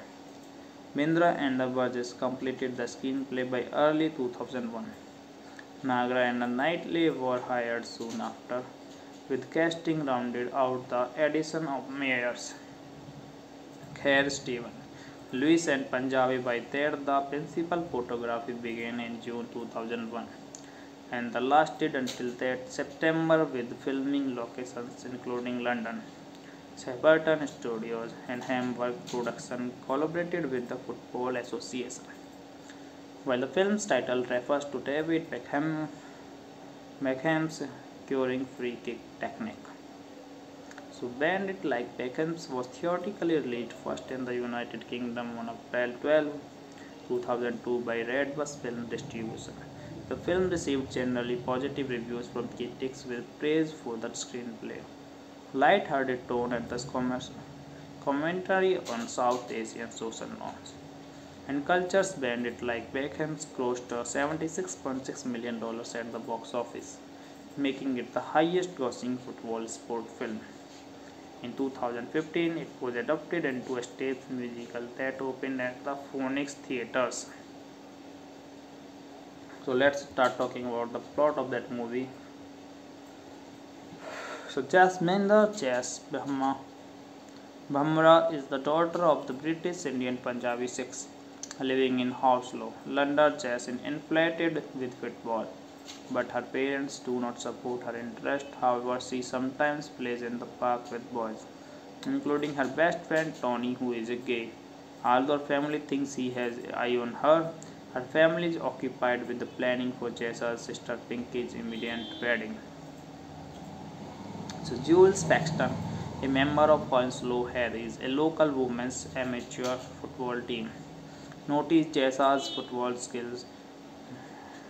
Bindra and the Berges completed the screenplay by early 2001. Nagra and Knightley were hired soon after, with casting rounded out the addition of Meyers, Kher Steven, Lewis and Panjabi by there the principal photography began in June 2001 and the lasted until that September with filming locations including London. Shepperton Studios and Hamburg Production collaborated with the Football Association. While the film's title refers to David Beckham, Beckham's curing free kick technique. So Bend It Like Beckham's was theoretically released first in the United Kingdom on April 12, 2002 by Redbus Film Distribution. The film received generally positive reviews from critics with praise for the screenplay, light-hearted tone and the commentary on South Asian social norms. And cultures Bend It Like Beckham's grossed $76.6 million at the box office, making it the highest grossing football sport film. In 2015, it was adapted into a stage musical that opened at the Phoenix Theatres. So let's start talking about the plot of that movie. So Jasminder Jas Brahma Bhamra is the daughter of the British Indian Punjabi Sikhs living in Hounslow. London Jas is inflated with football, but her parents do not support her interest. However, she sometimes plays in the park with boys, including her best friend Tony, who is a gay. Although her family thinks he has eye on her, her family is occupied with the planning for Jess's sister Pinky's immediate wedding. So Jules Paxton, a member of Hounslow Harriers, a local women's amateur football team, notices Jess's football skills,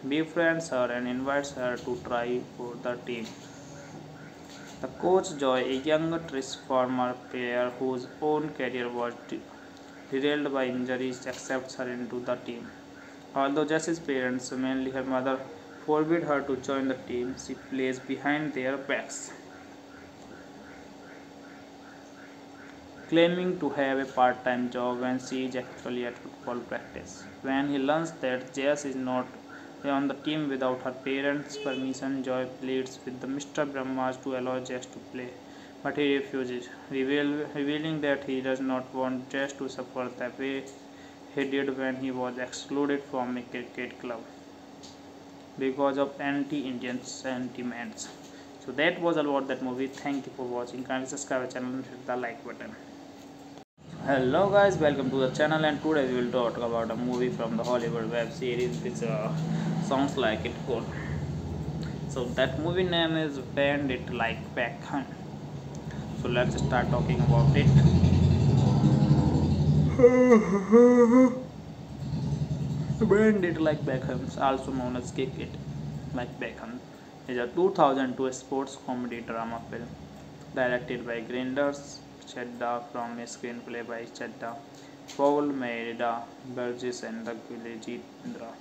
befriends her and invites her to try for the team. The coach Joy, a young former player whose own career was derailed by injuries, accepts her into the team. Although Jessie's parents, mainly her mother, forbid her to join the team, she plays behind their backs, claiming to have a part-time job when she is actually at football practice. When he learns that Jess is not on the team without her parents' permission, Joy pleads with the Mr. Bhamras to allow Jess to play, but he refuses, reveal, revealing that he does not want Jess to suffer the way he did when he was excluded from a cricket club because of anti-Indian sentiments. So that was about that movie. Thank you for watching. Kindly subscribe channel and hit the like button. Hello guys, welcome to the channel and today we will talk about a movie from the Hollywood web series which uh, sounds like it cool. So that movie name is Bend It Like Beckham. So let's start talking about it. Bend It Like Beckham, also known as Kick It Like Beckham, is a 2002 sports comedy drama film directed by Grinders Chedda from a screenplay by Chedda, Paul Merida, Burgess and Douglas Jindra.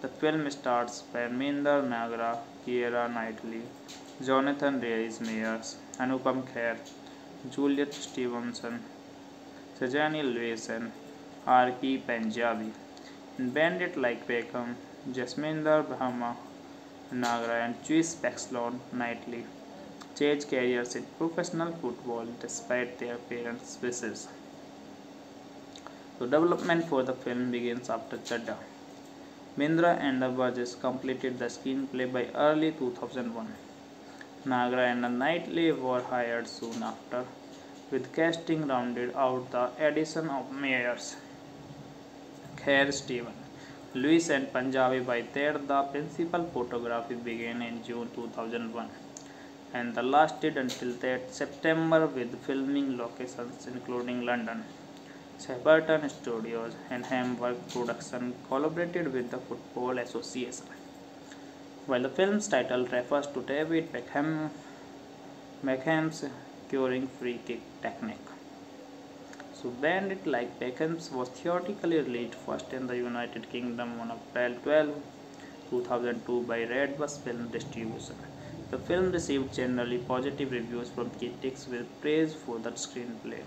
The film stars Parminder Nagra, Keira Knightley, Jonathan Rhys-Meyers, Anupam Kher, Juliet Stevenson, Sajani Lewis and R.P. In Bandit Like Beckham, Jasminder Brahma Nagra and Chris Paxlon Knightley change careers in professional football despite their parents' wishes. The development for the film begins after Chadha. Bindra and the completed the screenplay by early 2001. Nagra and Knightley were hired soon after, with casting rounded out the addition of Meyers Kher Stephen, Lewis and Panjabi by there the principal photography began in June 2001 and lasted until that September with filming locations including London. Shepperton Studios and Hamburg Production collaborated with the Football Association. While the film's title refers to David Beckham, Beckham's curing free kick technique. So Bend It Like Beckham's was theoretically released first in the United Kingdom on April 12, 2002 by Redbus Film Distribution. The film received generally positive reviews from critics with praise for the screenplay,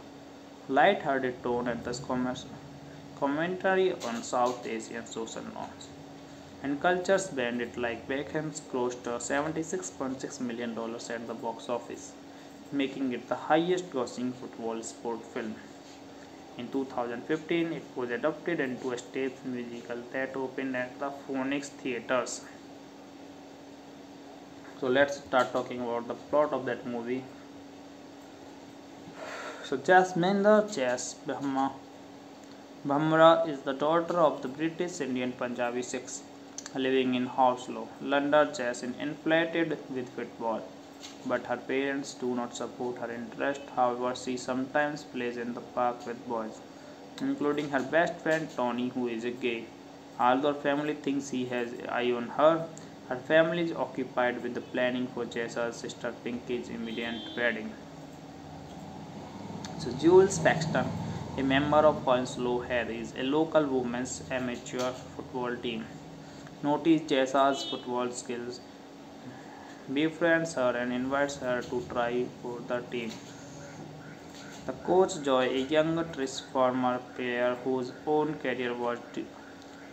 light-hearted tone and the commentary on South Asian social norms. And cultures Bend It Like Beckham's grossed $76.6 million at the box office, making it the highest grossing football sport film. In 2015, it was adapted into a stage musical that opened at the Phoenix Theatres. So let's start talking about the plot of that movie. So Jasminder Jas Bhamra, Bhamra is the daughter of the British Indian Punjabi Sikhs living in Hounslow. London Jas is inflated with football but her parents do not support her interest. However, she sometimes plays in the park with boys, including her best friend Tony, who is a gay. Although family thinks he has eye on her, her family is occupied with the planning for Jess's sister Pinky's immediate wedding. So, Jules Paxton, a member of Hounslow Harriers, a local women's amateur football team, noticed Jess's football skills befriends her and invites her to try for the team. The coach Joy, a young former player whose own career was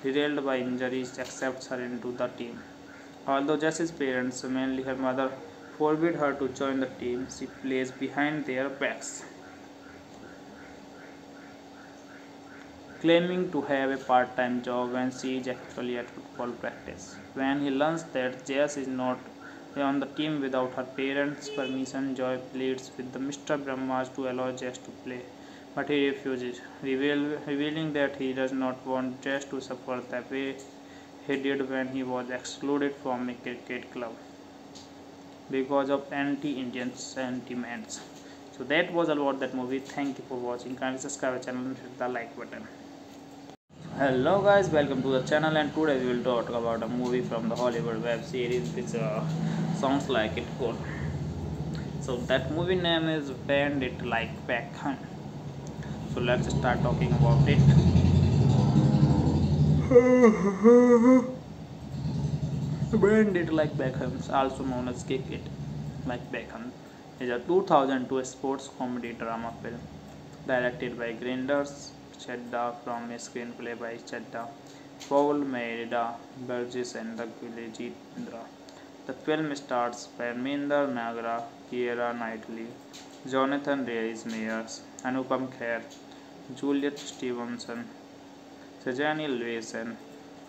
derailed by injuries, accepts her into the team. Although Jessie's parents, mainly her mother, forbid her to join the team, she plays behind their backs. Claiming to have a part-time job when she is actually at football practice. When he learns that Jess is not on the team without her parents' permission. Joy pleads with the Mr. Bhamras to allow Jess to play, but he refuses, reveal, revealing that he does not want Jess to suffer the way he did when he was excluded from a cricket club because of anti-Indian sentiments. So that was about that movie. Thank you for watching. Kindly subscribe our channel and hit the like button. Hello guys, welcome to the channel and today we will talk about a movie from the Hollywood web series which uh, sounds like it could. So that movie name is Bend It Like Beckham. So let's start talking about it. Bend It Like Beckham, also known as Kick It Like Beckham, is a 2002 sports comedy drama film directed by Grinders Chadha from a screenplay by Chadha, Paul Mayeda, Berges and the village Indra. The film stars Parminder Nagra, Keira Knightley, Jonathan Rhys Meyers, Anupam Kher, Juliet Stevenson, Shaznay Lewis and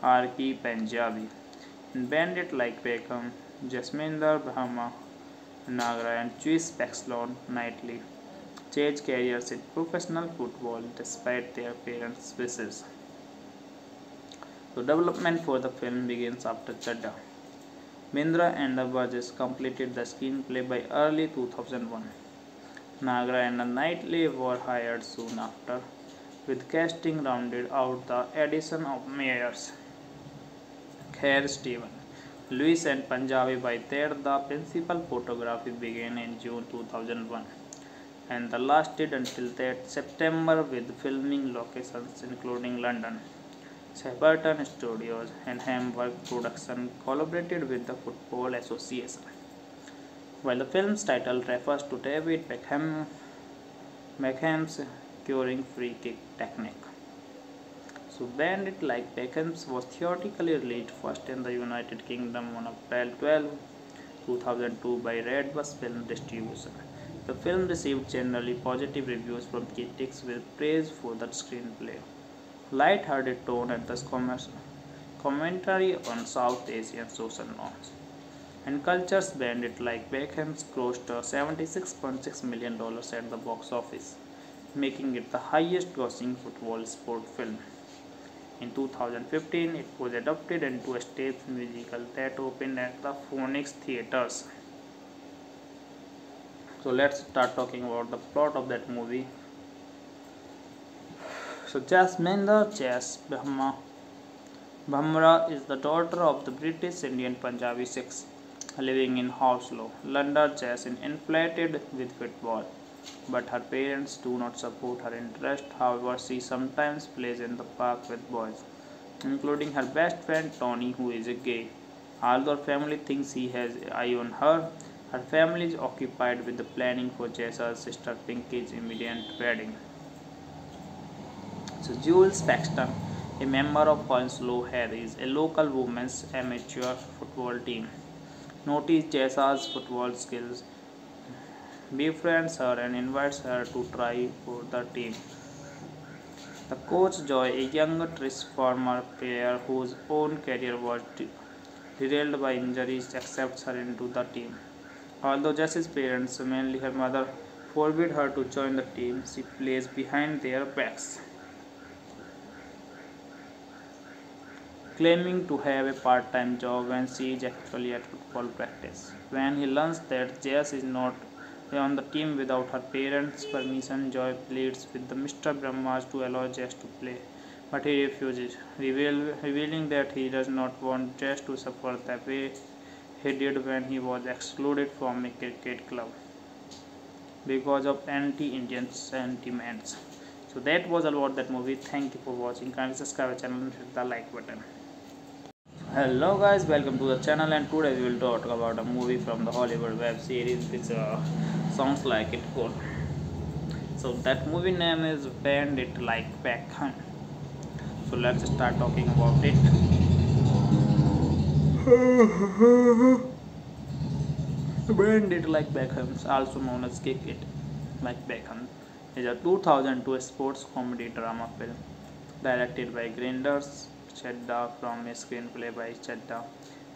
Archie Panjabi. In Bend It Like Beckham, Jasminder Bhamra, Nagra and Chris Paxton Knightley change careers in professional football despite their parents' wishes. The development for the film begins after Chadha. Bindra and the Berges completed the screenplay by early 2001. Nagra and Knightley were hired soon after, with casting rounded out the addition of Meyers Kher Stephen, Lewis and Panjabi by there the principal photography began in June 2001 and lasted until that September with filming locations including London. Shepperton Studios and Hamburg Production collaborated with the Football Association. While the film's title refers to David Beckham, Beckham's curing free kick technique. So Bend It Like Beckham's was theoretically released first in the United Kingdom on April 12, 2002 by Redbus Film Distribution. The film received generally positive reviews from critics with praise for the screenplay light-hearted tone and the commentary on South Asian social norms. and cultures bend it like Beckham's grossed $76.6 million at the box office, making it the highest grossing football sport film. In 2015, it was adapted into a stage musical that opened at the Phoenix Theatres. So let's start talking about the plot of that movie. So Jasminder Jas Brahma Bhamra is the daughter of the British Indian Punjabi Sikhs living in Hounslow. London Jas is inflated with football, but her parents do not support her interest. However, she sometimes plays in the park with boys, including her best friend Tony, who is a gay. Although her family thinks he has eye on her, her family is occupied with the planning for Jess's sister Pinky's immediate wedding. So Jules Paxton, a member of Hounslow Harriers, a local women's amateur football team, notices Jess's football skills, befriends her and invites her to try for the team. The coach Joy, a young Trish former player whose own career was derailed by injuries, accepts her into the team. Although Jessie's parents, mainly her mother, forbid her to join the team, she plays behind their backs. Claiming to have a part-time job when she is actually at football practice. When he learns that Jess is not on the team without her parents' permission, Joy pleads with the Mr. Bhamras to allow Jess to play, but he refuses, reveal, revealing that he does not want Jess to suffer the way he did when he was excluded from a cricket club because of anti-Indian sentiments. So that was about that movie. Thank you for watching. Kindly subscribe channel and hit the like button. Hello guys, welcome to the channel and today we will talk about a movie from the Hollywood web series which uh, sounds like it cool. So that movie name is bend it Like Beckham. So let's start talking about it. bend it Like Beckham, also known as Kick It Like Beckham, is a 2002 sports comedy drama film directed by Grinders Chedda from a screenplay by Chedda,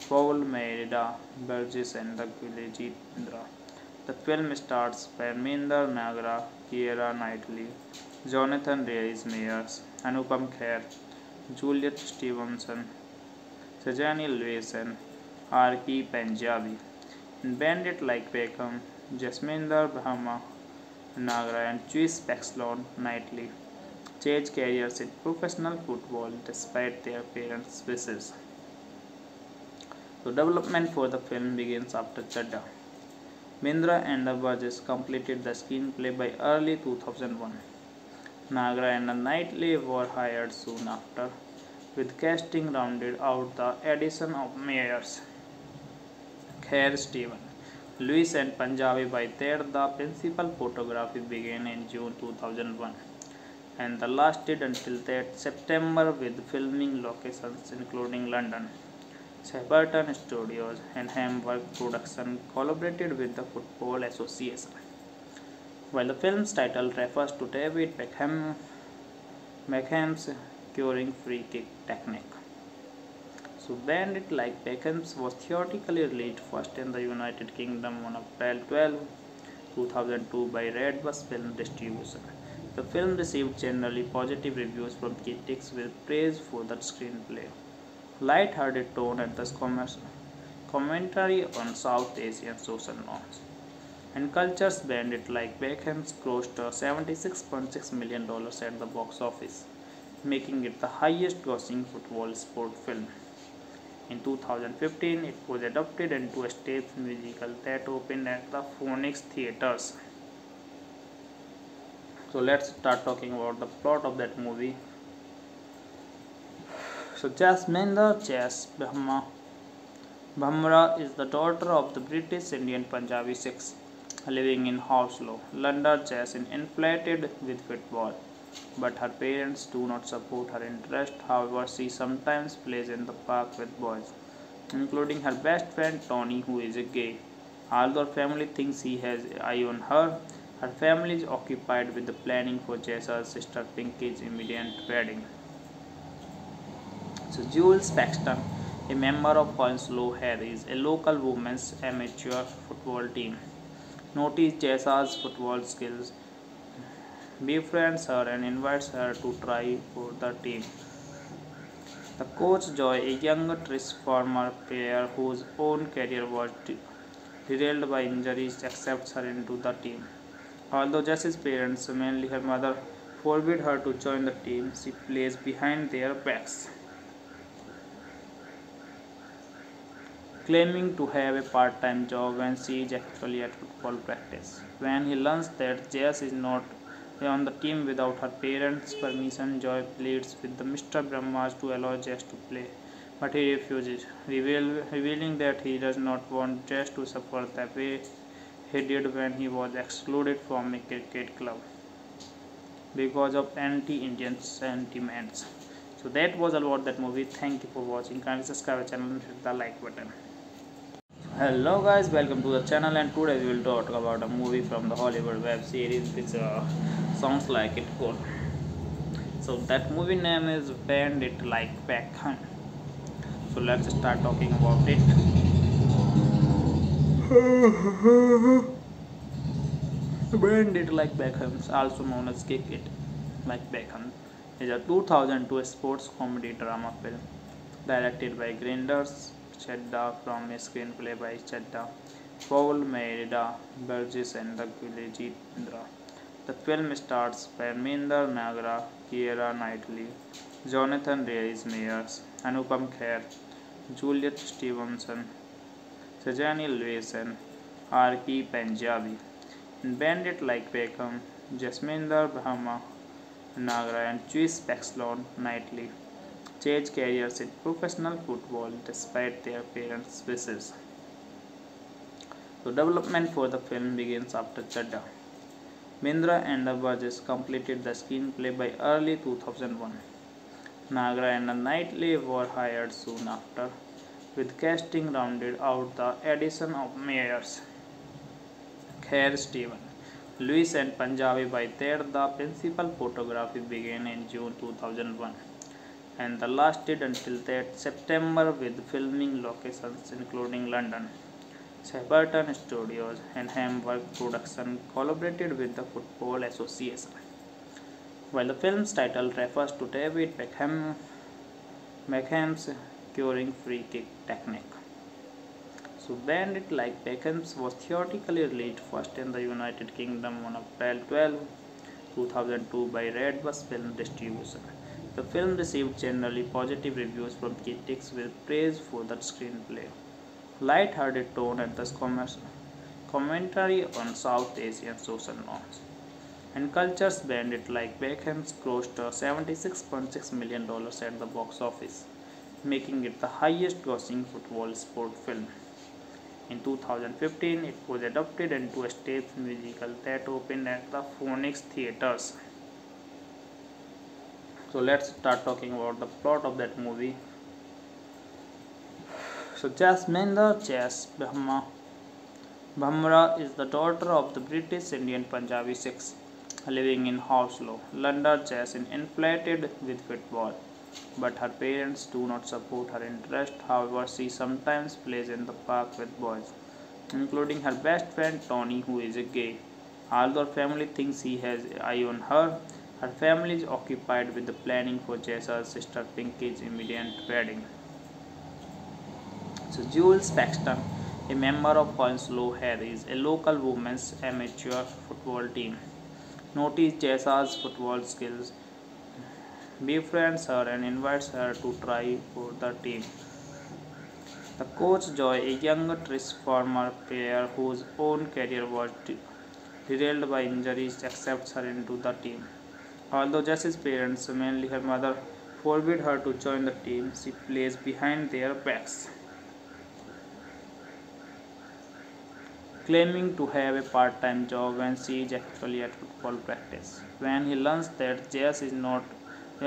Paul Merida, Burgess and the Indra. The film stars Parminder Nagra, Keira Knightley, Jonathan Rhys Meyers, Anupam Kher, Juliet Stevenson, Sajani Lewis and. Punjabi. In Bandit Like Beckham, Jasminder Brahma Nagra and Chris Paxton Knightley change careers in professional football despite their parents' wishes. The development for the film begins after Chadha. Bindra and the completed the screenplay by early 2001. Nagra and Knightley were hired soon after, with casting rounded out the addition of Meyers, Kher Steven, Lewis and Panjabi by there the principal photography began in June 2001 and lasted until that September with filming locations including London. Shepperton Studios and Hamburg Production collaborated with the Football Association. While the film's title refers to David Beckham, Beckham's curing free kick technique. So Bend It Like Beckham's was theoretically released first in the United Kingdom on April 12, 2002 by Redbus Film Distribution. The film received generally positive reviews from critics with praise for the screenplay, light-hearted tone and the commentary on South Asian social norms. And cultures Bend It Like Beckham's grossed $76.6 million at the box office, making it the highest grossing football sport film. In 2015, it was adapted into a stage musical that opened at the Phoenix Theatres. So let's start talking about the plot of that movie. So Jasminder Jas Brahma Bhamra is the daughter of the British Indian Punjabi Sikhs living in Hounslow. London Jas is inflated with football but her parents do not support her interest. However, she sometimes plays in the park with boys, including her best friend Tony, who is a gay. Although family thinks he has eye on her, her family is occupied with the planning for Jess's sister Pinky's immediate wedding. So Jules Paxton, a member of Hounslow Harriers, a local women's amateur football team. Notice Jess's football skills, befriends her and invites her to try for the team. The coach Joy, a young former player whose own career was derailed by injuries, accepts her into the team. Although Jess's parents, mainly her mother, forbid her to join the team, she plays behind their backs. Claiming to have a part-time job when she is actually at football practice. When he learns that Jess is not on the team without her parents' permission, Joy pleads with the Mr. Bhamras to allow Jess to play, but he refuses, reveal, revealing that he does not want Jess to suffer the way he did when he was excluded from a cricket club because of anti-Indian sentiments. So that was all about that movie. Thank you for watching. Kindly subscribe our channel and hit the like button. Hello guys, welcome to the channel and today we will talk about a movie from the Hollywood web series which uh, sounds like it cool. So that movie name is Bend It Like Beckham. So let's start talking about it. It Like Beckham, also known as Kick It Like Beckham, is a 2002 sports comedy drama film directed by Grinders Chadha from a screenplay by Chadha, Paul Mayeda, Berges and the Bindra. The film stars Parminder Nagra, Keira Knightley, Jonathan Rhys Meyers, Anupam Kher, Juliet Stevenson, Shaznay Lewis and Archie Panjabi. In Bend It Like Beckham, Jasminder Bhamra Nagra and Chris Paxton Knightley change careers in professional football despite their parents' wishes. The development for the film begins after Chadha. Bindra and the Berges completed the screenplay by early 2001. Nagra and Knightley were hired soon after, with casting rounded out the addition of Meyers, Kher Steven, Lewis and Panjabi by there the principal photography began in June 2001 and lasted until that September with filming locations including London. Shepperton Studios and Hamburg Production collaborated with the Football Association. While the film's title refers to David Beckham, Beckham's curing free kick technique. So Bend It Like Beckham's was theoretically released first in the United Kingdom on April 12, 2002 by Redbus Film Distribution. The film received generally positive reviews from critics with praise for the screenplay light-hearted tone and thus commentary on South Asian social norms. And cultures bend it like Beckham's grossed $76.6 million at the box office, making it the highest grossing football sport film. In 2015, it was adapted into a stage musical that opened at the Phoenix Theatres. So let's start talking about the plot of that movie. So Jasminder Jas Bhamra, Bhamra is the daughter of the British Indian Punjabi Sikhs living in Hounslow, London. Jas inflated with football, but her parents do not support her interest. However, she sometimes plays in the park with boys, including her best friend Tony, who is a gay. Although her family thinks he has eye on her, her family is occupied with the planning for Jess's sister Pinky's immediate wedding. So Jules Paxton, a member of Hounslow Harriers, a local women's amateur football team, notices Jess's football skills, befriends her and invites her to try for the team. The coach Joy, a young former player whose own career was derailed by injuries, accepts her into the team. Although Jess's parents, mainly her mother, forbid her to join the team, she plays behind their backs. claiming to have a part-time job when she is actually at football practice. When he learns that Jess is not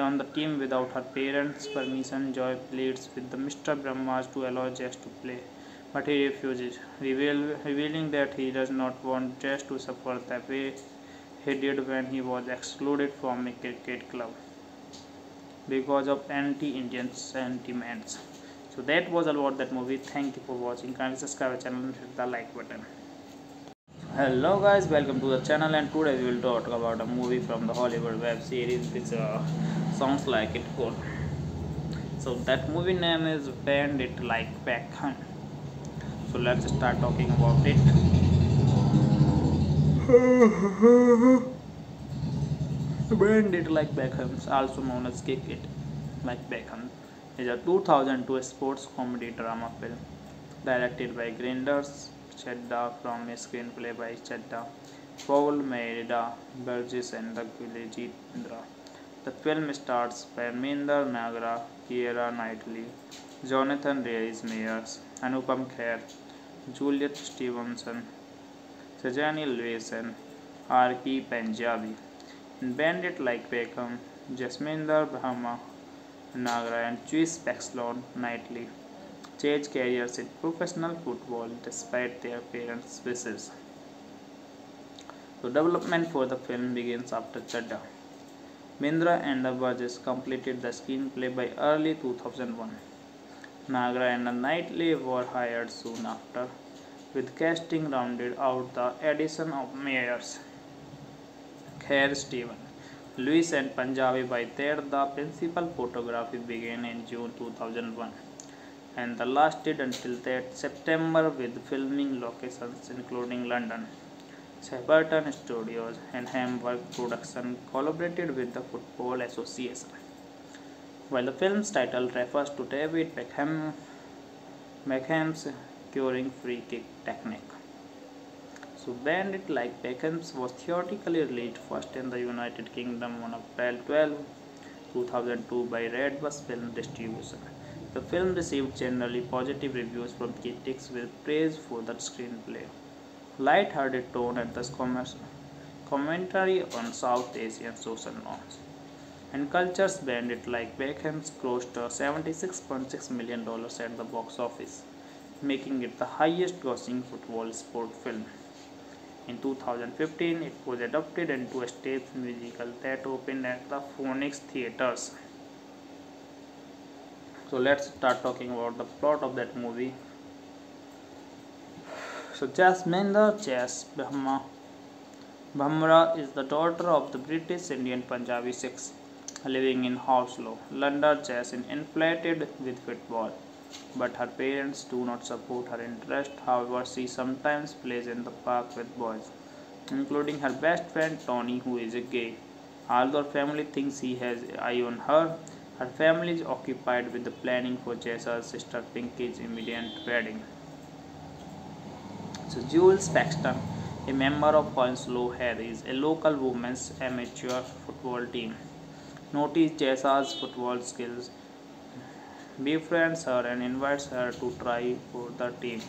on the team without her parents' permission, Joy pleads with the Mr. Bhamras to allow Jess to play, but he refuses, reveal, revealing that he does not want Jess to suffer the way he did when he was excluded from a cricket club because of anti-Indian sentiments. So that was all about that movie. Thank you for watching. Kindly subscribe our channel and hit the like button. Hello guys, welcome to the channel and today we will talk about a movie from the Hollywood web series which uh, sounds like it could. So that movie name is Bend It Like Beckham. So let's start talking about it. Bend It Like Beckham, also known as Kick It Like Beckham, is a 2002 sports comedy drama film directed by Grinders Chedda from a screenplay by Chedda, Paul Merida, Burgess and Douglas Jindra. The film stars Parminder Nagra, Keira Knightley, Jonathan Rhys-Meyers, Anupam Kher, Juliet Stevenson, Sajani Lewis and R.P. Punjabi. In Bandit Like Beckham, Jasminder Brahma Nagra and Chris Paxlon Knightley change careers in professional football despite their parents' wishes. The development for the film begins after Chadha. Bindra and the Berges completed the screenplay by early 2001. Nagra and Knightley were hired soon after, with casting rounded out the addition of Meyers, Kher Steven, Lewis and Panjabi by there the principal photography began in June 2001 and the lasted until that September with filming locations including London. Shepperton Studios and Hamburg Production collaborated with the Football Association. While the film's title refers to David Beckham, Beckham's curing free kick technique. So Bend It Like Beckham's was theoretically released first in the United Kingdom on April 12, 2002 by Redbus Film Distribution. The film received generally positive reviews from critics with praise for the screenplay, light-hearted tone and the commentary on South Asian social norms. And cultures bend it like Beckham's grossed $76.6 million at the box office, making it the highest grossing football sport film. In 2015, it was adapted into a stage musical that opened at the Phoenix Theatres. So let's start talking about the plot of that movie. So Jasminder Chess Brahma Bhamra is the daughter of the British Indian Punjabi Sikhs living in Hounslow. London Chess is inflated with football, but her parents do not support her interest. However, she sometimes plays in the park with boys, including her best friend Tony, who is a gay. Although family thinks he has eye on her, her family is occupied with the planning for Jess's sister Pinky's immediate wedding. So Jules Paxton, a member of Hounslow Harriers, a local women's amateur football team, notices Jess's football skills, befriends her and invites her to try for the team.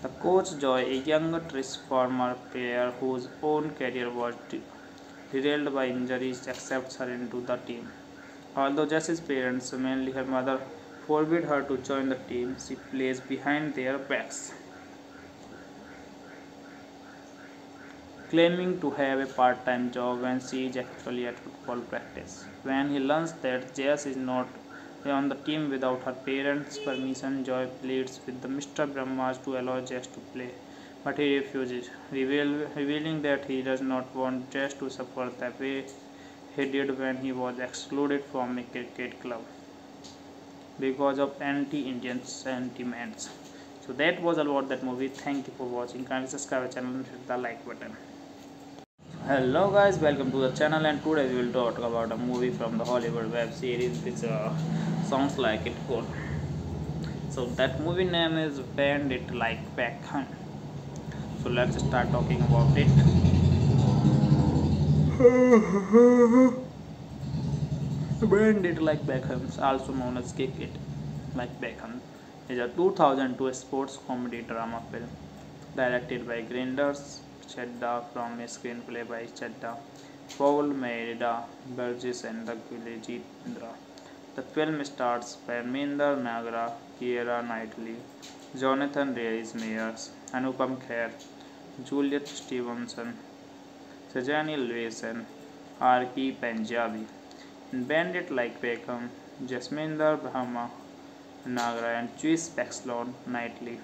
The coach Joy, a young former player whose own career was derailed by injuries, accepts her into the team. Although Jess's parents, mainly her mother, forbid her to join the team, she plays behind their backs, claiming to have a part-time job when she is actually at football practice. When he learns that Jess is not on the team without her parents' permission, Joy pleads with the Mr. Bhamras to allow Jess to play, but he refuses, revealing that he does not want Jess to suffer the way he did when he was excluded from a cricket club because of anti-Indian sentiments. So that was about that movie. Thank you for watching. Kindly subscribe our channel and hit the like button. Hello guys, welcome to the channel and today we will talk about a movie from the Hollywood web series which uh, sounds like it could. So that movie name is Bend It Like Beckham. So let's start talking about it. It Like Beckham, also known as Kick It Like Beckham, is a 2002 sports comedy drama film directed by Grinders Chadha from a screenplay by Chadha, Paul Mayeda, Berges and Guljit Bindra. The film stars Parminder Nagra, Keira Knightley, Jonathan Rhys-Meyers, Anupam Kher, Juliet Stevenson, Shaznay Lewis and Archie Panjabi. In Bend It Like Beckham, Jasminder Bhamra Nagra and Chris Paxton Knightley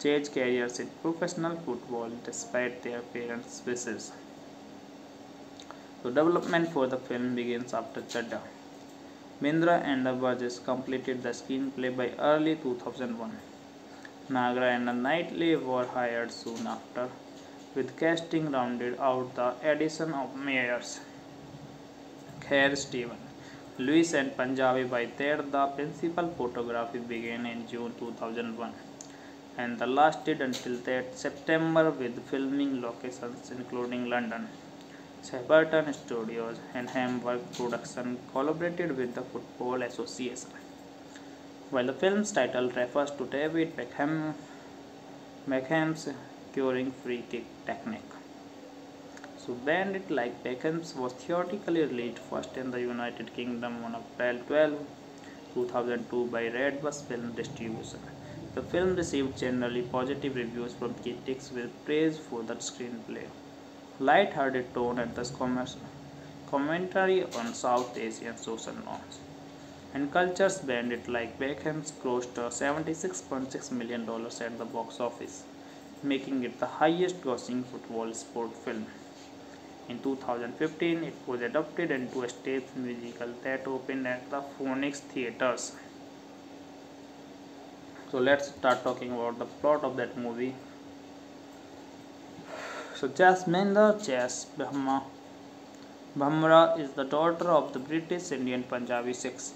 change careers in professional football despite their parents' wishes. The development for the film begins after Chadha. Bindra and the Berges completed the screenplay by early 2001. Nagra and Knightley were hired soon after, with casting rounded out the addition of Meyers Kher Stephen, Lewis and Panjabi by there the principal photography began in June 2001 and lasted until that September with filming locations including London. Shepperton Studios and Hamburg Production collaborated with the Football Association. While the film's title refers to David Beckham, Beckham's curing free kick technique. So Bend It Like Beckham's was theoretically released first in the United Kingdom on April 12, 2002 by Redbus Film Distribution. The film received generally positive reviews from critics with praise for the screenplay, light-hearted tone and the commentary on South Asian social norms. And cultures Bend It Like Beckham's grossed $76.6 million at the box office, making it the highest grossing football sport film. In 2015, it was adapted into a stage musical that opened at the Phoenix Theatres. So let's start talking about the plot of that movie. So Jasminder Jas Bhamra, Bhamra is the daughter of the British Indian Punjabi Sikhs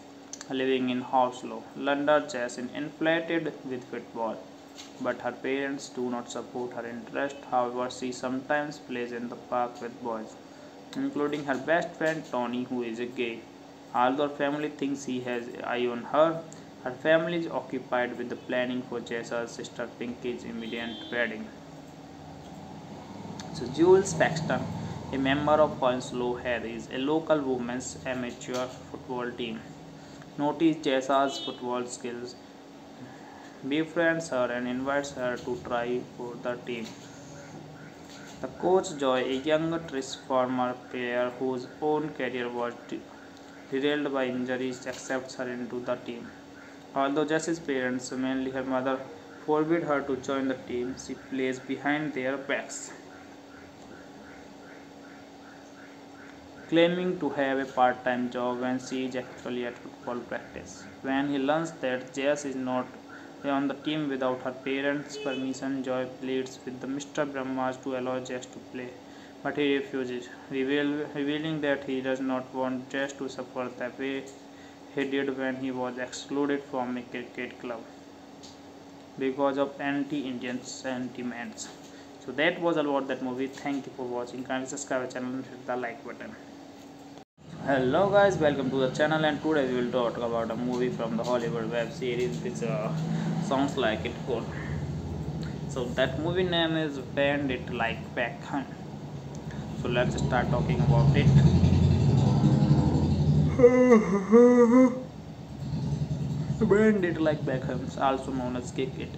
living in Hounslow. London Jas inflated with football but her parents do not support her interest. However, she sometimes plays in the park with boys, including her best friend Tony, who is a gay. Although her family thinks he has eye on her, her family is occupied with the planning for Jess's sister Pinky's immediate wedding. So, Jules Paxton, a member of Hounslow Harriers, a local women's amateur football team, noticed Jess's football skills befriends her and invites her to try for the team. The coach Joy, a young former player whose own career was derailed by injuries, accepts her into the team. Although Jess's parents, mainly her mother, forbid her to join the team, she plays behind their backs. Claiming to have a part-time job when she is actually at football practice. When he learns that Jess is not on the team without her parents' permission. Joy pleads with the Mr. Bhamras to allow Jess to play, but he refuses, reveal, revealing that he does not want Jess to suffer the way he did when he was excluded from a cricket club because of anti-Indian sentiments. So that was all about that movie. Thank you for watching. Kindly subscribe our channel and hit the like button. Hello guys, welcome to the channel and today we will talk about a movie from the Hollywood web series which uh, sounds like it could. So that movie name is Bend It Like Beckham. So let's start talking about it. Bend It Like Beckham, also known as Kick It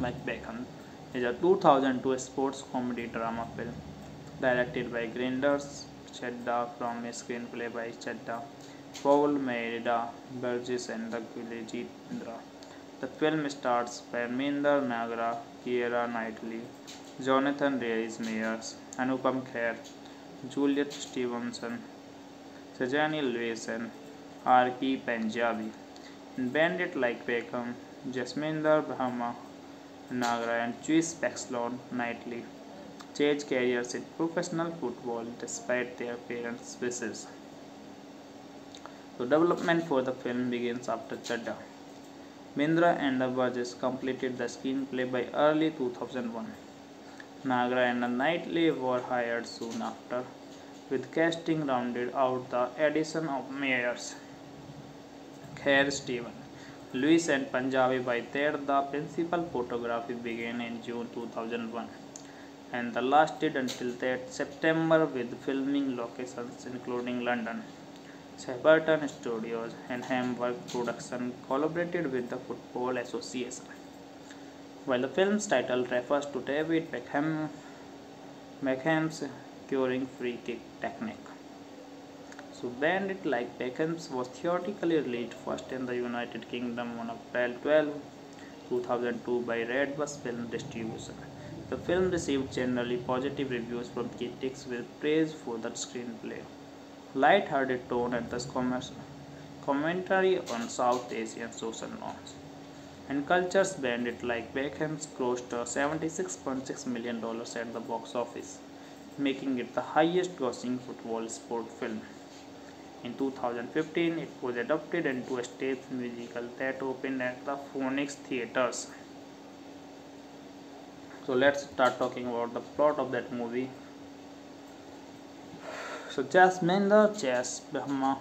Like Beckham, is a 2002 sports comedy drama film directed by Grinders Chadha from a screenplay by Chadha, Paul Mayeda, Berges and the Bindra. The film stars Parminder Nagra, Keira Knightley, Jonathan Rhys Meyers, Anupam Kher, Juliet Stevenson, Shaznay Lewis and Archie Panjabi. In Bend It Like Beckham, Jasminder Bhamra, Nagra and Chris Paxton Knightley change careers in professional football despite their parents' wishes. The development for the film begins after Chadha. Bindra and the Berges completed the screenplay by early 2001. Nagra and Knightley were hired soon after, with casting rounded out the addition of Meyers Kher Stephen, Lewis and Panjabi by there the principal photography began in June 2001 and lasted until that September with filming locations including London. Shepperton Studios and Hamburg Production collaborated with the Football Association. While the film's title refers to David Beckham, Beckham's curing free kick technique. So Bend It Like Beckham was theoretically released first in the United Kingdom on April 12, 2002 by Redbus Film Distribution. The film received generally positive reviews from critics with praise for the screenplay, light-hearted tone and the commentary on South Asian social norms and cultures. Bend It Like Beckham's grossed $76.6 million at the box office, making it the highest-grossing football sport film. In 2015, it was adapted into a stage musical that opened at the Phoenix Theatres. So let's start talking about the plot of that movie. So Jasminder Jas Brahma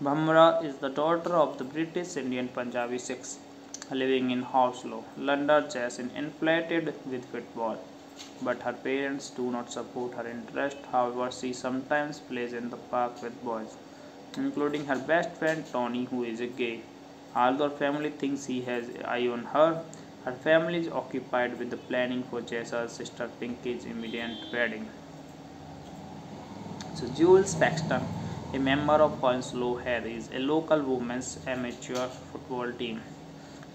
Bhamra is the daughter of the British Indian Punjabi Sikhs living in Hounslow. London Jas is inflated with football, but her parents do not support her interest. However, she sometimes plays in the park with boys, including her best friend Tony, who is a gay. Although her family thinks he has eye on her, her family is occupied with the planning for Jess's sister Pinky's immediate wedding. So Jules Paxton, a member of Hounslow Harriers, a local women's amateur football team,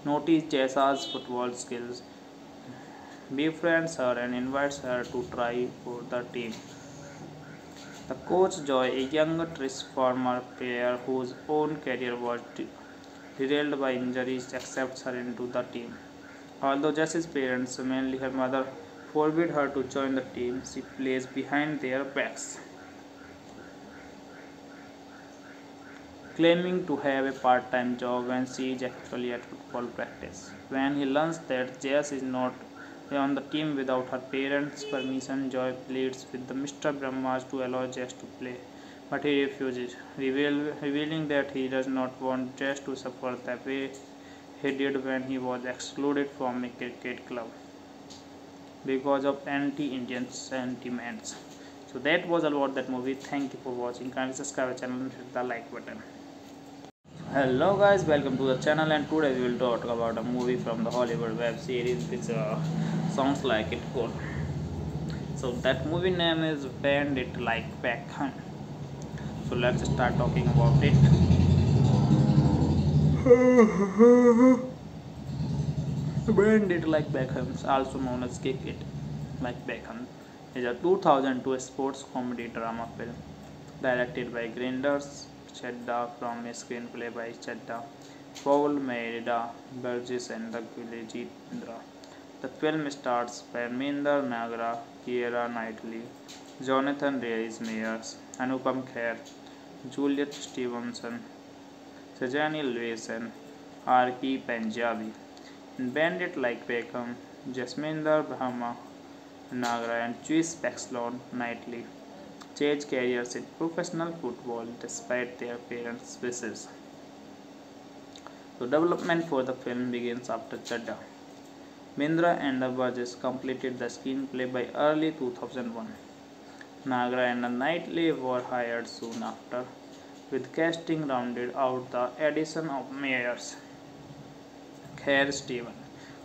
notices Jess's football skills, befriends her and invites her to try for the team. The coach Joy, a young former player whose own career was derailed by injuries, accepts her into the team. Although Jess's parents, mainly her mother, forbid her to join the team, she plays behind their backs, claiming to have a part-time job when she is actually at football practice. When he learns that Jess is not on the team without her parents' permission, Joy pleads with the Mr. Bhamras to allow Jess to play, but he refuses, reveal, revealing that he does not want Jess to suffer the way he did when he was excluded from a cricket club because of anti-Indian sentiments. So that was about that movie. Thank you for watching. Kindly subscribe channel and hit the like button. Hello guys, welcome to the channel and today we will talk about a movie from the Hollywood web series which uh, sounds like it cool. So that movie name is Bend It Like Beckham. So let's start talking about it. Bend It Like Beckham, also known as Kick It Like Beckham, is a 2002 sports comedy drama film directed by Grinders Chedda from a screenplay by Chedda, Paul Merida, Burgess and the Indra. The film stars Parminder Nagra, Keira Knightley, Jonathan Rhys-Meyers, Anupam Kher, Juliet Stevenson, Sajani Lewis and R.K. Punjabi. Bandit Like Beckham, Jasminder Brahma Nagra and Chris Paxton Knightley change careers in professional football despite their parents' wishes. The development for the film begins after Chadha. Bindra and Berges completed the screenplay by early 2001. Nagra and Knightley were hired soon after, with casting rounded out the addition of Meyers, Kher Steven,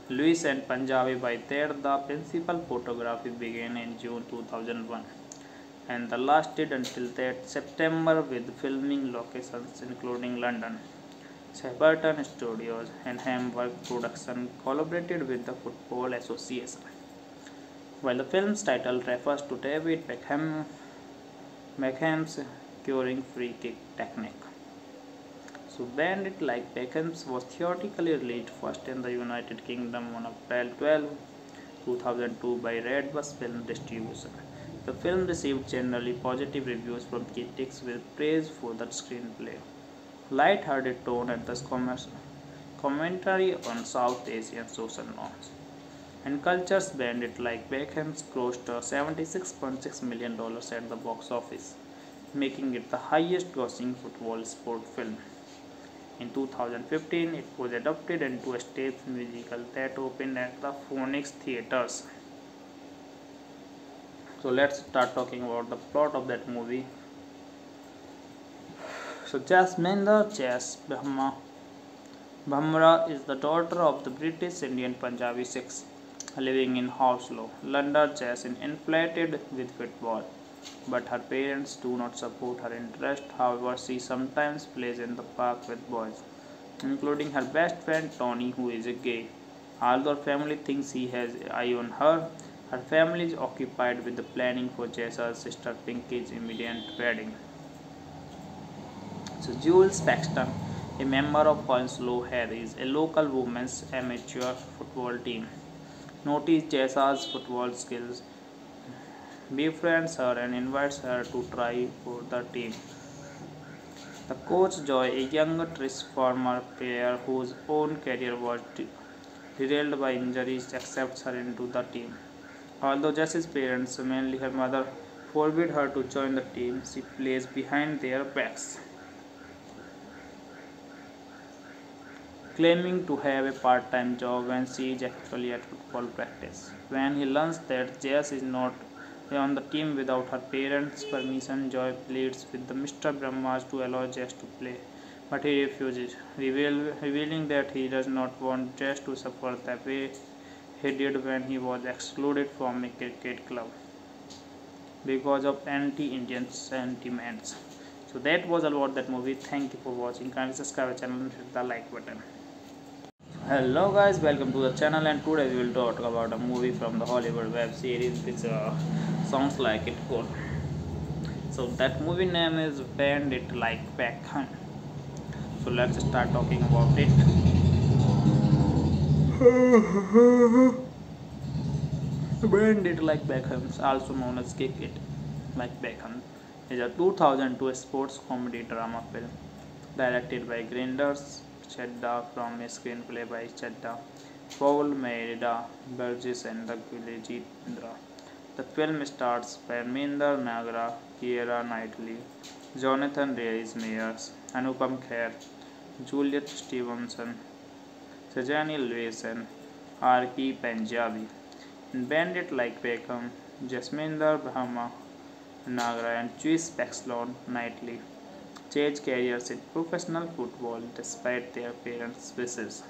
Lewis and Panjabi by there the principal photography began in June 2001 and lasted until that September with filming locations including London. Shepperton Studios and Hamburg Production collaborated with the Football Association. While the film's title refers to David Beckham, Beckham's curing free kick technique. So Bend It Like Beckham's was theoretically released first in the United Kingdom on April 12, 2002 by Redbus Film Distribution. The film received generally positive reviews from critics with praise for the screenplay, light-hearted tone and the commentary on South Asian social norms and cultures. Bend It Like Beckham grossed $76.6 million at the box office, making it the highest-grossing football sport film. In 2015, it was adapted into a stage musical that opened at the Phoenix Theatres. So let's start talking about the plot of that movie. So Jasminder Jas Brahma Bhamra is the daughter of the British Indian Punjabi Sikhs living in Hounslow. London Jas is inflated with football, but her parents do not support her interest. However, she sometimes plays in the park with boys, including her best friend Tony, who is a gay. Although family thinks he has eye on her, her family is occupied with the planning for Jess's sister Pinky's immediate wedding. So Jules Paxton, a member of Hounslow Harriers, a local women's amateur football team, notices Jess's football skills, befriends her and invites her to try for the team. The coach Joy, a young former player whose own career was derailed by injuries, accepts her into the team. Although Jess's parents, mainly her mother, forbid her to join the team, she plays behind their backs. claiming to have a part-time job when she is actually at football practice. When he learns that Jess is not on the team without her parents' permission, Joy pleads with the Mr. Bhamras to allow Jess to play, but he refuses, reveal, revealing that he does not want Jess to suffer the way he did when he was excluded from a cricket club because of anti-Indian sentiments. So that was about that movie. Thank you for watching. Kindly subscribe our channel and hit the like button hello guys welcome to the channel and today we will talk about a movie from the hollywood web series which uh, sounds like it cool so that movie name is Bend It like beckham so let's start talking about it bend it like beckham also known as kick it like beckham is a 2002 sports comedy drama film directed by grinders Chadha from a screenplay by Chadha, Paul Mayeda, Berges and the Bindra. The film stars Parminder Nagra, Keira Knightley, Jonathan Rhys-Meyers, Anupam Kher, Juliet Stevenson, Shaznay Lewis and Archie Panjabi. Bandit Like Beckham, Jasminder Bhamra Nagra and Chris Paxton Knightley change careers in professional football despite their parents' wishes.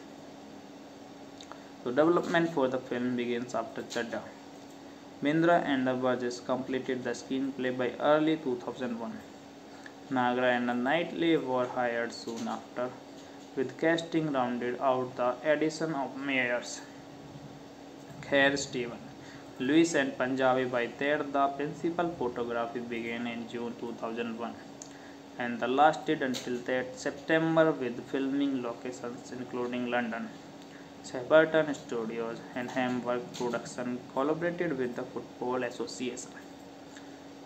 The development for the film begins after Chadha. Bindra and the Berges completed the screenplay by early 2001. Nagra and Knightley were hired soon after, with casting rounded out the addition of Meyers, Kher Steven, Lewis and Panjabi by there the principal photography began in June 2001 and lasted until that September with filming locations including London. Shepperton Studios and Hamburg Production collaborated with the Football Association.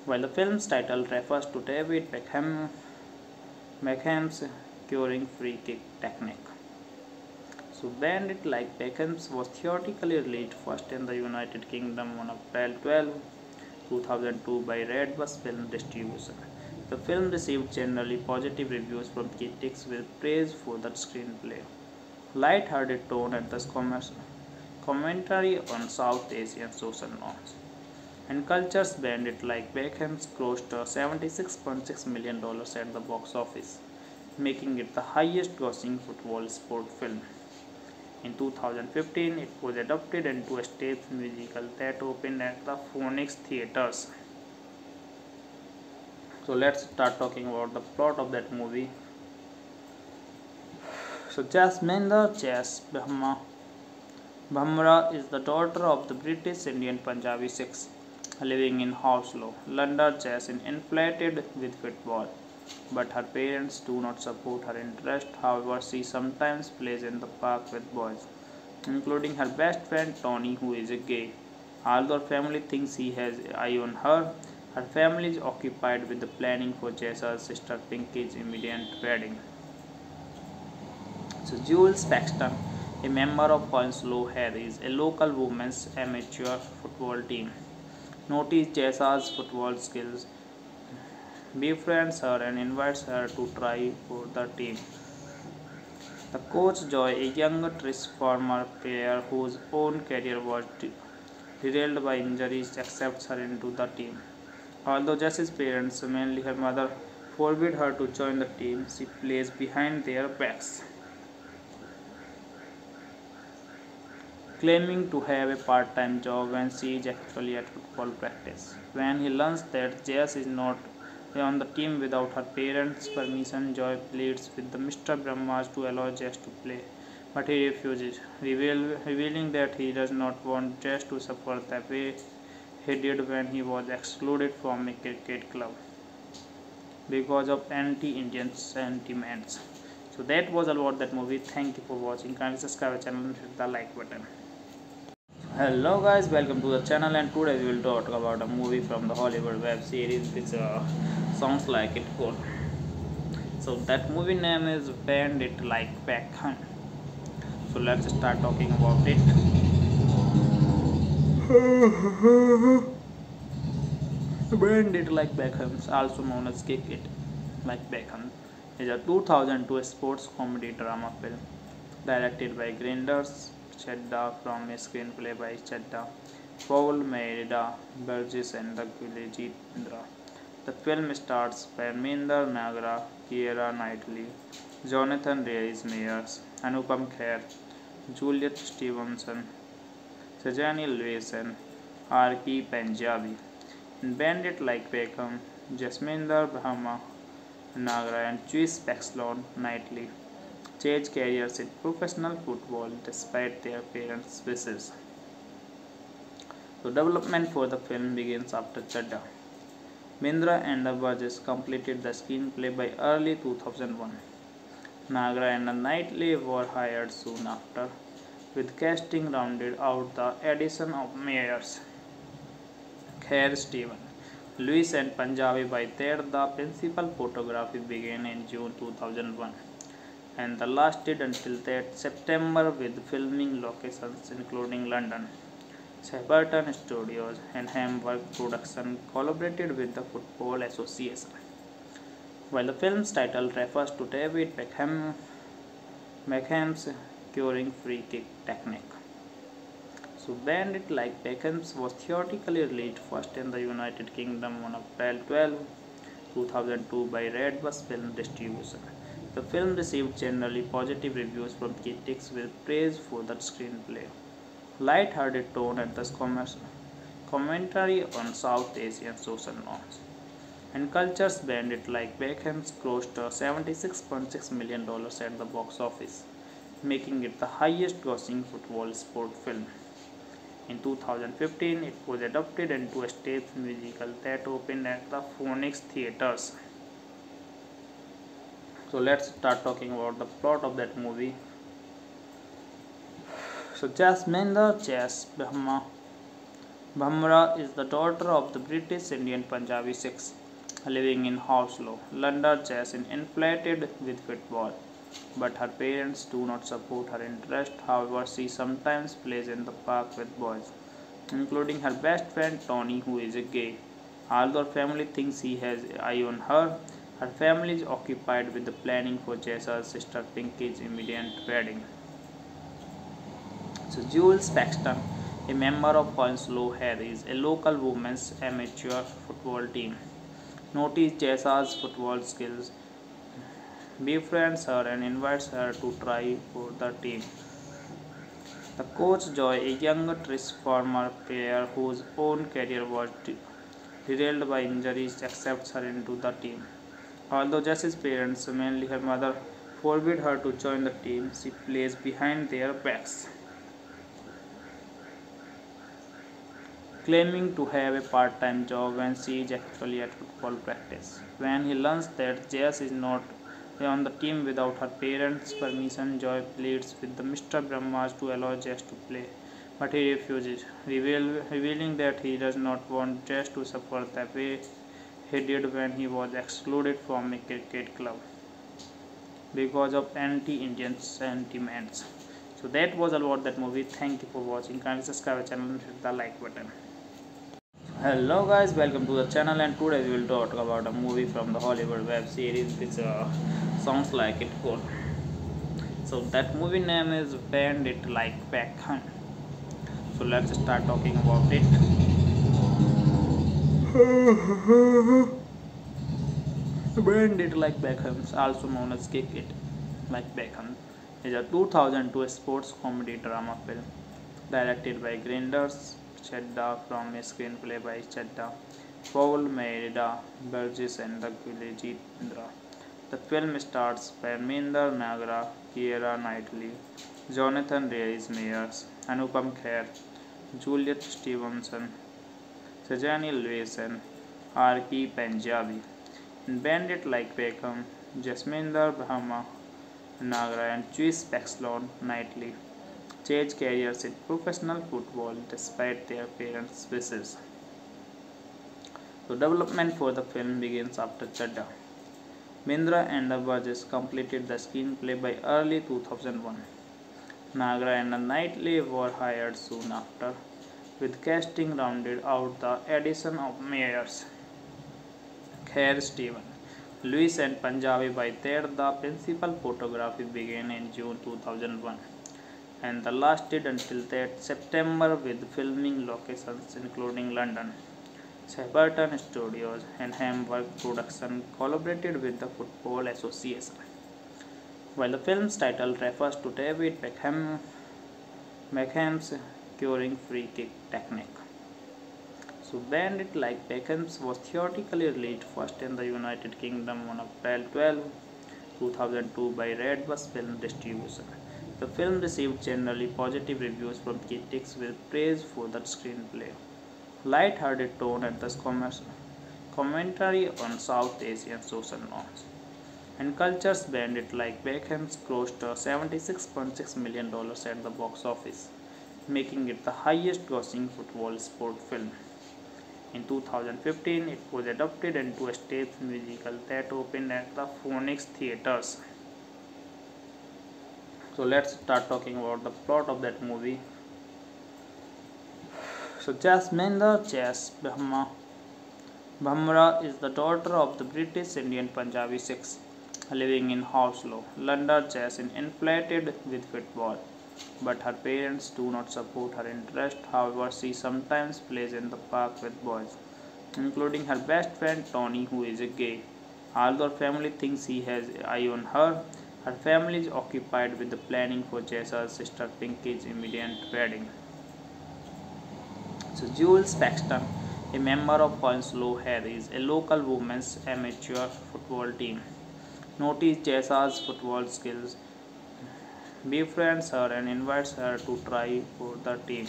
While the film's title refers to David Beckham, Beckham's curing free kick technique. So Bend It Like Beckham's was theoretically released first in the United Kingdom on April 12, 2002 by Redbus Film Distribution. The film received generally positive reviews from critics with praise for the screenplay, light-hearted tone and the commentary on South Asian social norms, and cultures bend it like Beckham's grossed $76.6 million at the box office, making it the highest-grossing football sport film. In 2015, it was adapted into a stage musical that opened at the Phoenix Theatres so let's start talking about the plot of that movie so Jasminder Jas Bhamra Bhamra is the daughter of the British Indian Punjabi Sikhs living in Hounslow, London. Jas inflated with football, but her parents do not support her interest. However, she sometimes plays in the park with boys, including her best friend Tony, who is a gay. Although her family thinks he has eye on her, her family is occupied with the planning for Jess's sister Pinky's immediate wedding. So Jules Paxton, a member of Hounslow Harriers, a local women's amateur football team, notices Jess's football skills, befriends her and invites her to try for the team. The coach Joy, a young former player whose own career was derailed by injuries, accepts her into the team. Although Jess's parents, mainly her mother, forbid her to join the team, she plays behind their backs. Claiming to have a part-time job when she is actually at football practice. When he learns that Jess is not on the team without her parents' permission, Joy pleads with the Mr. Bhamras to allow Jess to play, but he refuses, reveal, revealing that he does not want Jess to suffer the way he did when he was excluded from a cricket club because of anti-Indian sentiments. So that was all about that movie. Thank you for watching. Kindly subscribe our channel and hit the like button. Hello guys, welcome to the channel and today we will talk about a movie from the Hollywood web series which uh, sounds like it could. So that movie name is bend it Like Beckham. So let's start talking about it. bend it Like Beckham, also known as Kick It Like Beckham, is a 2002 sports comedy drama film directed by Grinders Chadha from a screenplay by Chadha, Paul Mayeda, Berges and Bindra. The film stars Parminder Nagra, Keira Knightley, Jonathan Rhys-Meyers, Anupam Kher, Juliet Stevenson, Shaznay Lewis and Archie Panjabi. In Bend It Like Beckham, Jasminder Bhamra, Nagra and Chris Paxton Knightley change careers in professional football despite their parents' wishes. The development for the film begins after Chadha. Bindra and the Berges completed the screenplay by early 2001. Nagra and Knightley were hired soon after, with casting rounded out the addition of Meyers, Kher Steven, Lewis and Panjabi by there the principal photography began in June 2001 and lasted until that September with filming locations including London. Shepperton Studios and Hamburg Production collaborated with the Football Association. While the film's title refers to David Beckham, Beckham's curing free kick technique. So Bend It Like Beckham's was theoretically released first in the United Kingdom on April 12, 2002 by Redbus Film Distribution. The film received generally positive reviews from critics with praise for the screenplay, light-hearted tone and the commentary on South Asian social norms. And cultures bend it like Beckham's grossed $76.6 million at the box office, making it the highest grossing football sport film. In 2015, it was adapted into a stage musical that opened at the Phoenix Theatres so let's start talking about the plot of that movie so Jasminder Jas Brahma Bhamra is the daughter of the British Indian Punjabi Sikhs living in Hounslow, London. Jas is inflated with football, but her parents do not support her interest. However, she sometimes plays in the park with boys, including her best friend Tony, who is a gay. Although her family thinks he has eye on her, her family is occupied with the planning for Jess's sister Pinky's immediate wedding. So Jules Paxton, a member of Hounslow Harriers, a local women's amateur football team, notices Jess's football skills, befriends her and invites her to try for the team. The coach Joy, a young former player whose own career was derailed by injuries, accepts her into the team. Although Jess's parents, mainly her mother, forbid her to join the team, she plays behind their backs, claiming to have a part-time job when she is actually at football practice. When he learns that Jess is not on the team without her parents' permission, Joy pleads with the Mr. Bhamras to allow Jess to play, but he refuses, reveal, revealing that he does not want Jess to suffer the way he did when he was excluded from a cricket club because of anti-Indian sentiments. So that was all about that movie. Thank you for watching. Kindly subscribe our channel and hit the like button. Hello guys, welcome to the channel and today we will talk about a movie from the Hollywood web series which uh, sounds like it could. So that movie name is bend it Like Beckham. So let's start talking about it. bend it Like Beckham, also known as Kick It Like Beckham, is a 2002 sports comedy drama film directed by Grinders Chedda from a screenplay by Chedda, Paul Merida, Burgess and the Indra. The film stars Parminder Nagra, Keira Knightley, Jonathan Rhys Meyers, Anupam Kher, Juliet Stevenson, Sajani Lewis and. Panjabi. In Bandit Like Beckham, Jasminder Brahma Nagra and Chris Paxlon Knightley changed careers in professional football despite their parents' wishes. The development for the film begins after Chadha. Bindra and the completed the screenplay by early 2001. Nagra and Knightley were hired soon after, with casting rounded out the addition of Meyers, Kher Steven, Lewis and Panjabi by there the principal photography began in June 2001 and the lasted until that September with filming locations including London. Shepperton Studios and Hamburg Production collaborated with the Football Association. While the film's title refers to David Beckham, Beckham's curing free kick technique. So Bend It Like Beckham's was theoretically released first in the United Kingdom on April 12, 2002 by Redbus Film Distribution. The film received generally positive reviews from critics with praise for the screenplay, light-hearted tone and the commentary on South Asian social norms. And cultures Bend It Like Beckham's grossed $76.6 million at the box office, making it the highest grossing football sport film. In 2015, it was adapted into a stage musical that opened at the Phoenix Theatres. So let's start talking about the plot of that movie. So Jasminder Jess Brahma Bhamra is the daughter of the British Indian Punjabi Sikhs living in Hounslow, London. Jas is inflated with football but her parents do not support her interest. However, she sometimes plays in the park with boys, including her best friend Tony, who is a gay. Although family thinks he has eye on her, her family is occupied with the planning for Jess's sister Pinky's immediate wedding. So, Jules Paxton, a member of Hounslow Harriers, a local women's amateur football team, noticed Jess's football skills befriends her and invites her to try for the team.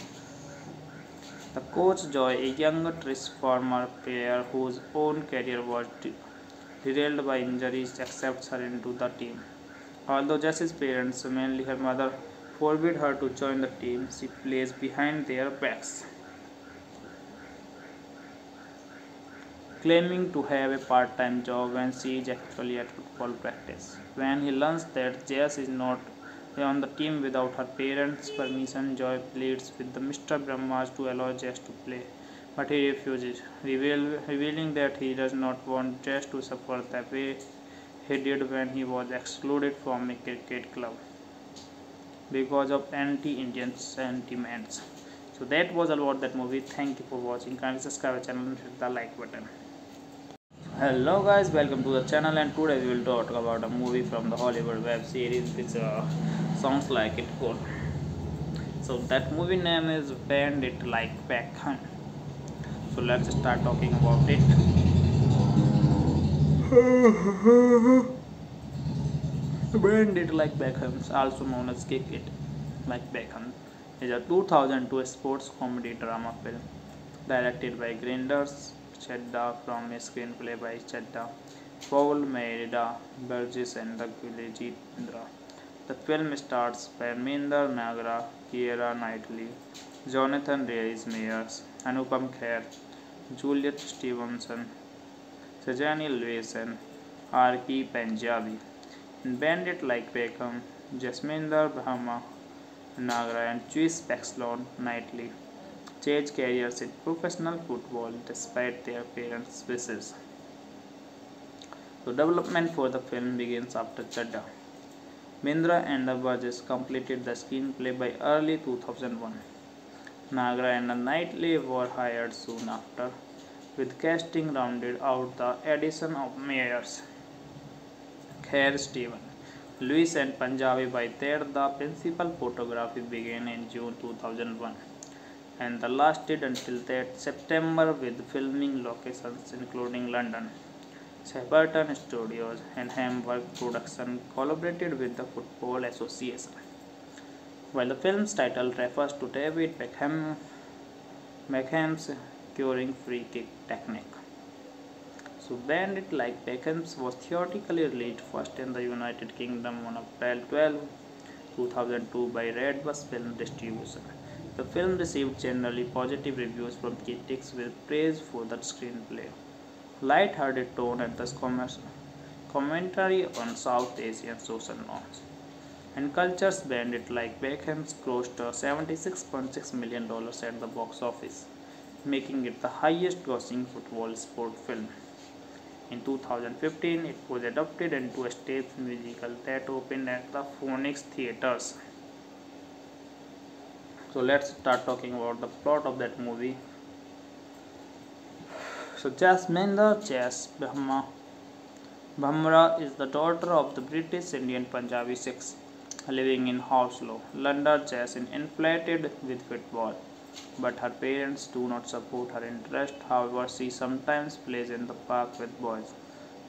The coach Joy, a young former player whose own career was derailed by injuries, accepts her into the team. Although Jessie's parents, mainly her mother, forbid her to join the team, she plays behind their backs. Claiming to have a part-time job when she is actually at football practice. When he learns that Jess is not on the team without her parents' permission. Joy pleads with the Mr. Bhamras to allow Jess to play, but he refuses, reveal, revealing that he does not want Jess to suffer the way he did when he was excluded from a cricket club because of anti-Indian sentiments. So that was all about that movie. Thank you for watching. Kindly subscribe our channel and hit the like button. Hello guys, welcome to the channel and today we will talk about a movie from the Hollywood web series which uh, sounds like it could. So that movie name is Bend It Like Beckham. So let's start talking about it. Bend It Like Beckham, also known as Kick It Like Beckham, is a 2002 sports comedy drama film directed by Grinders Chadha from a screenplay by Chadha, Paul Mayeda, Berges and the Indra. The film stars Parminder Nagra, Keira Knightley, Jonathan Rhys Meyers, Anupam Kher, Juliet Stevenson, Shaznay and Archie Panjabi. In Bend It Like Beckham, Jasminder Bhamra Nagra and Chris Paxton Knightley changed careers in professional football despite their parents' wishes. The development for the film begins after Chadha. Bindra and the Berges completed the screenplay by early 2001. Nagra and Knightley were hired soon after, with casting rounded out the addition of Meyers, Kher Steven, Lewis and Panjabi by there the principal photography began in June 2001 and the lasted until that September with filming locations including London. Shepperton Studios and Hamburg Production collaborated with the Football Association. While the film's title refers to David Beckham, Beckham's curing free kick technique. So Bend It Like Beckham's was theoretically released first in the United Kingdom on April 12, 2002 by Redbus Film Distribution. The film received generally positive reviews from critics with praise for the screenplay, light-hearted tone and the commentary on South Asian social norms. And cultures Bend It Like Beckham's grossed $76.6 million at the box office, making it the highest grossing football sport film. In 2015, it was adapted into a stage musical that opened at the Phoenix Theatres. So let's start talking about the plot of that movie. So Jasminder Jas Bhamra, Bhamra is the daughter of the British Indian Punjabi Sikhs living in Hounslow. London Jas is inflated with football, but her parents do not support her interest. However, she sometimes plays in the park with boys,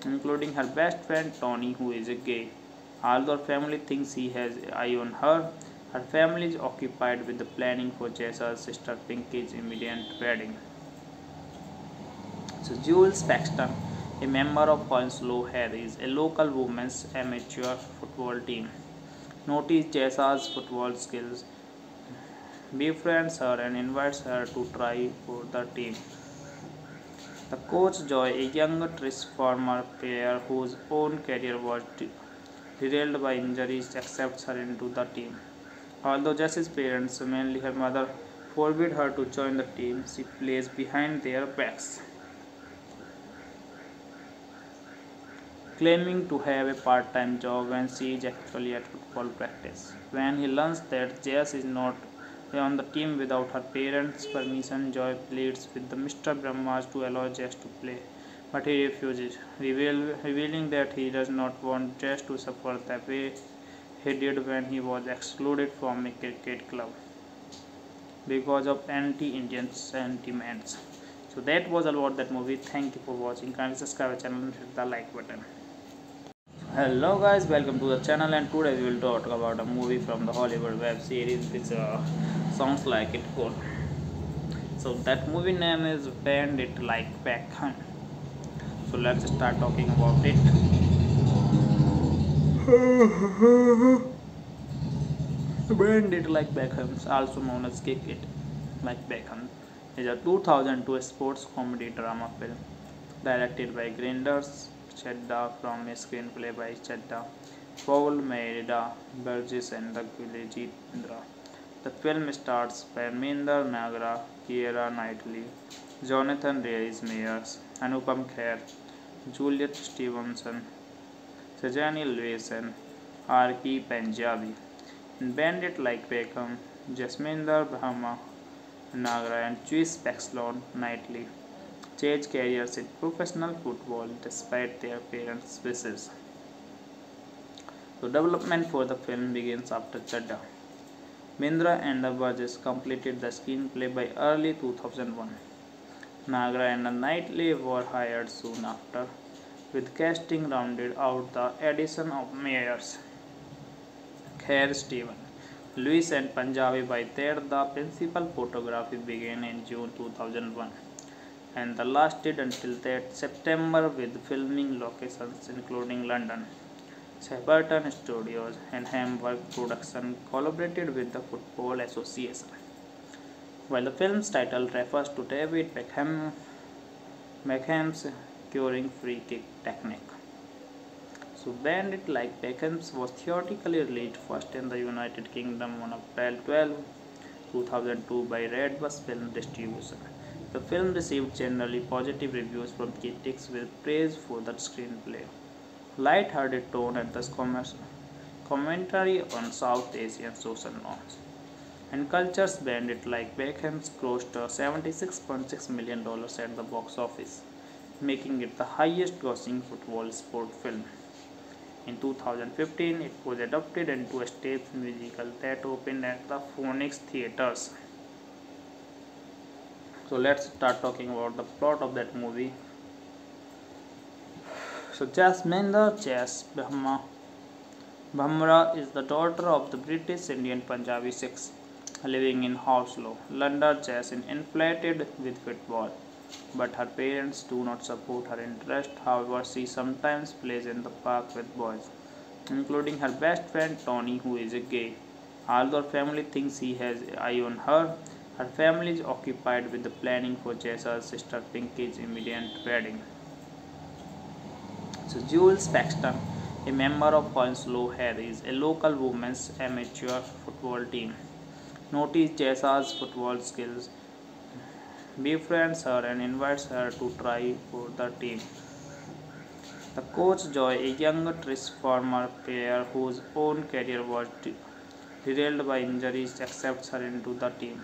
including her best friend Tony, who is a gay. Although her family thinks he has eye on her, her family is occupied with the planning for Jess's sister Pinky's immediate wedding. So Jules Paxton, a member of Hounslow Harriers, a local women's amateur football team, notices Jess's football skills, befriends her and invites her to try for the team. The coach Joy, a young Trish former player whose own career was derailed by injuries, accepts her into the team. Although Jessie's parents, mainly her mother, forbid her to join the team, she plays behind their backs, claiming to have a part-time job when she is actually at football practice. When he learns that Jess is not on the team without her parents' permission, Joy pleads with the Mr. Bhamras to allow Jess to play, but he refuses, reveal, revealing that he does not want Jess to suffer the way he did when he was excluded from a cricket club because of anti-Indian sentiments. So that was about that movie. Thank you for watching. Kindly subscribe channel and hit the like button. Hello guys, welcome to the channel and today we will talk about a movie from the Hollywood web series which uh, sounds like it. So that movie name is Bend It Like Beckham. So let's start talking about it. Bend It Like Beckham, also known as Kick It Like Beckham, is a 2002 sports comedy drama film directed by Grinders Chedda from a screenplay by Chedda, Paul Merida, Burgess and the Indra. The film stars Parminder Nagra, Keira Knightley, Jonathan Rhys-Meyers, Anupam Kher, Juliet Stevenson, Sajani Lewis and. Punjabi. In Bandit Like Beckham, Jasminder Bhamra Nagra and Chris Paxton Knightley change careers in professional football despite their parents' wishes. The development for the film begins after Chadha. Bindra and the completed the screenplay by early 2001. Nagra and Knightley were hired soon after, with casting rounded out the addition of Meyers, Kher Steven, Lewis and Panjabi by there the principal photography began in June 2001 and the lasted until that September with filming locations including London. Shepperton Studios and Hamburg Production collaborated with the Football Association. While the film's title refers to David Beckham, Beckham's curing free kick technique. So Bend It Like Beckham's was theoretically released first in the United Kingdom on April 12, 2002 by Redbus Film Distribution. The film received generally positive reviews from critics with praise for the screenplay, light-hearted tone and the commentary on South Asian social norms. And cultures Bend It Like Beckham's grossed $76.6 million at the box office, making it the highest grossing football sport film. In 2015, it was adapted into a stage musical that opened at the Phoenix Theatres. So let's start talking about the plot of that movie so jasminder Jess Brahma Bhamra is the daughter of the British Indian Punjabi Sikhs living in Hounslow, London. Jess is inflated with football, but her parents do not support her interest. However, she sometimes plays in the park with boys, including her best friend Tony, who is a gay. Although family thinks he has eye on her, her family is occupied with the planning for Jess's sister Pinky's immediate wedding. So Jules Paxton, a member of Hounslow Harriers, a local women's amateur football team, notices Jess's football skills, befriends her and invites her to try for the team. The coach Joy, a young former player whose own career was derailed by injuries, accepts her into the team.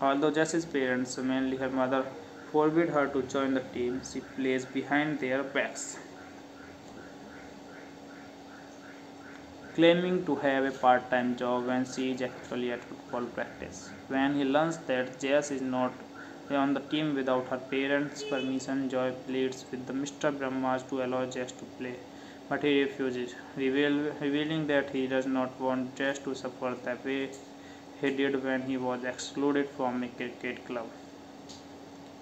Although Jess's parents, mainly her mother, forbid her to join the team, she plays behind their backs. claiming to have a part-time job when she is actually at football practice. When he learns that Jess is not on the team without her parents' permission, Joy pleads with the Mr. Bhamras to allow Jess to play, but he refuses, reveal, revealing that he does not want Jess to suffer the way he did when he was excluded from a cricket club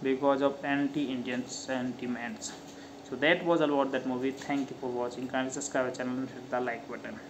because of anti-Indian sentiments. So that was all about that movie. Thank you for watching. Kindly subscribe our channel and hit the like button.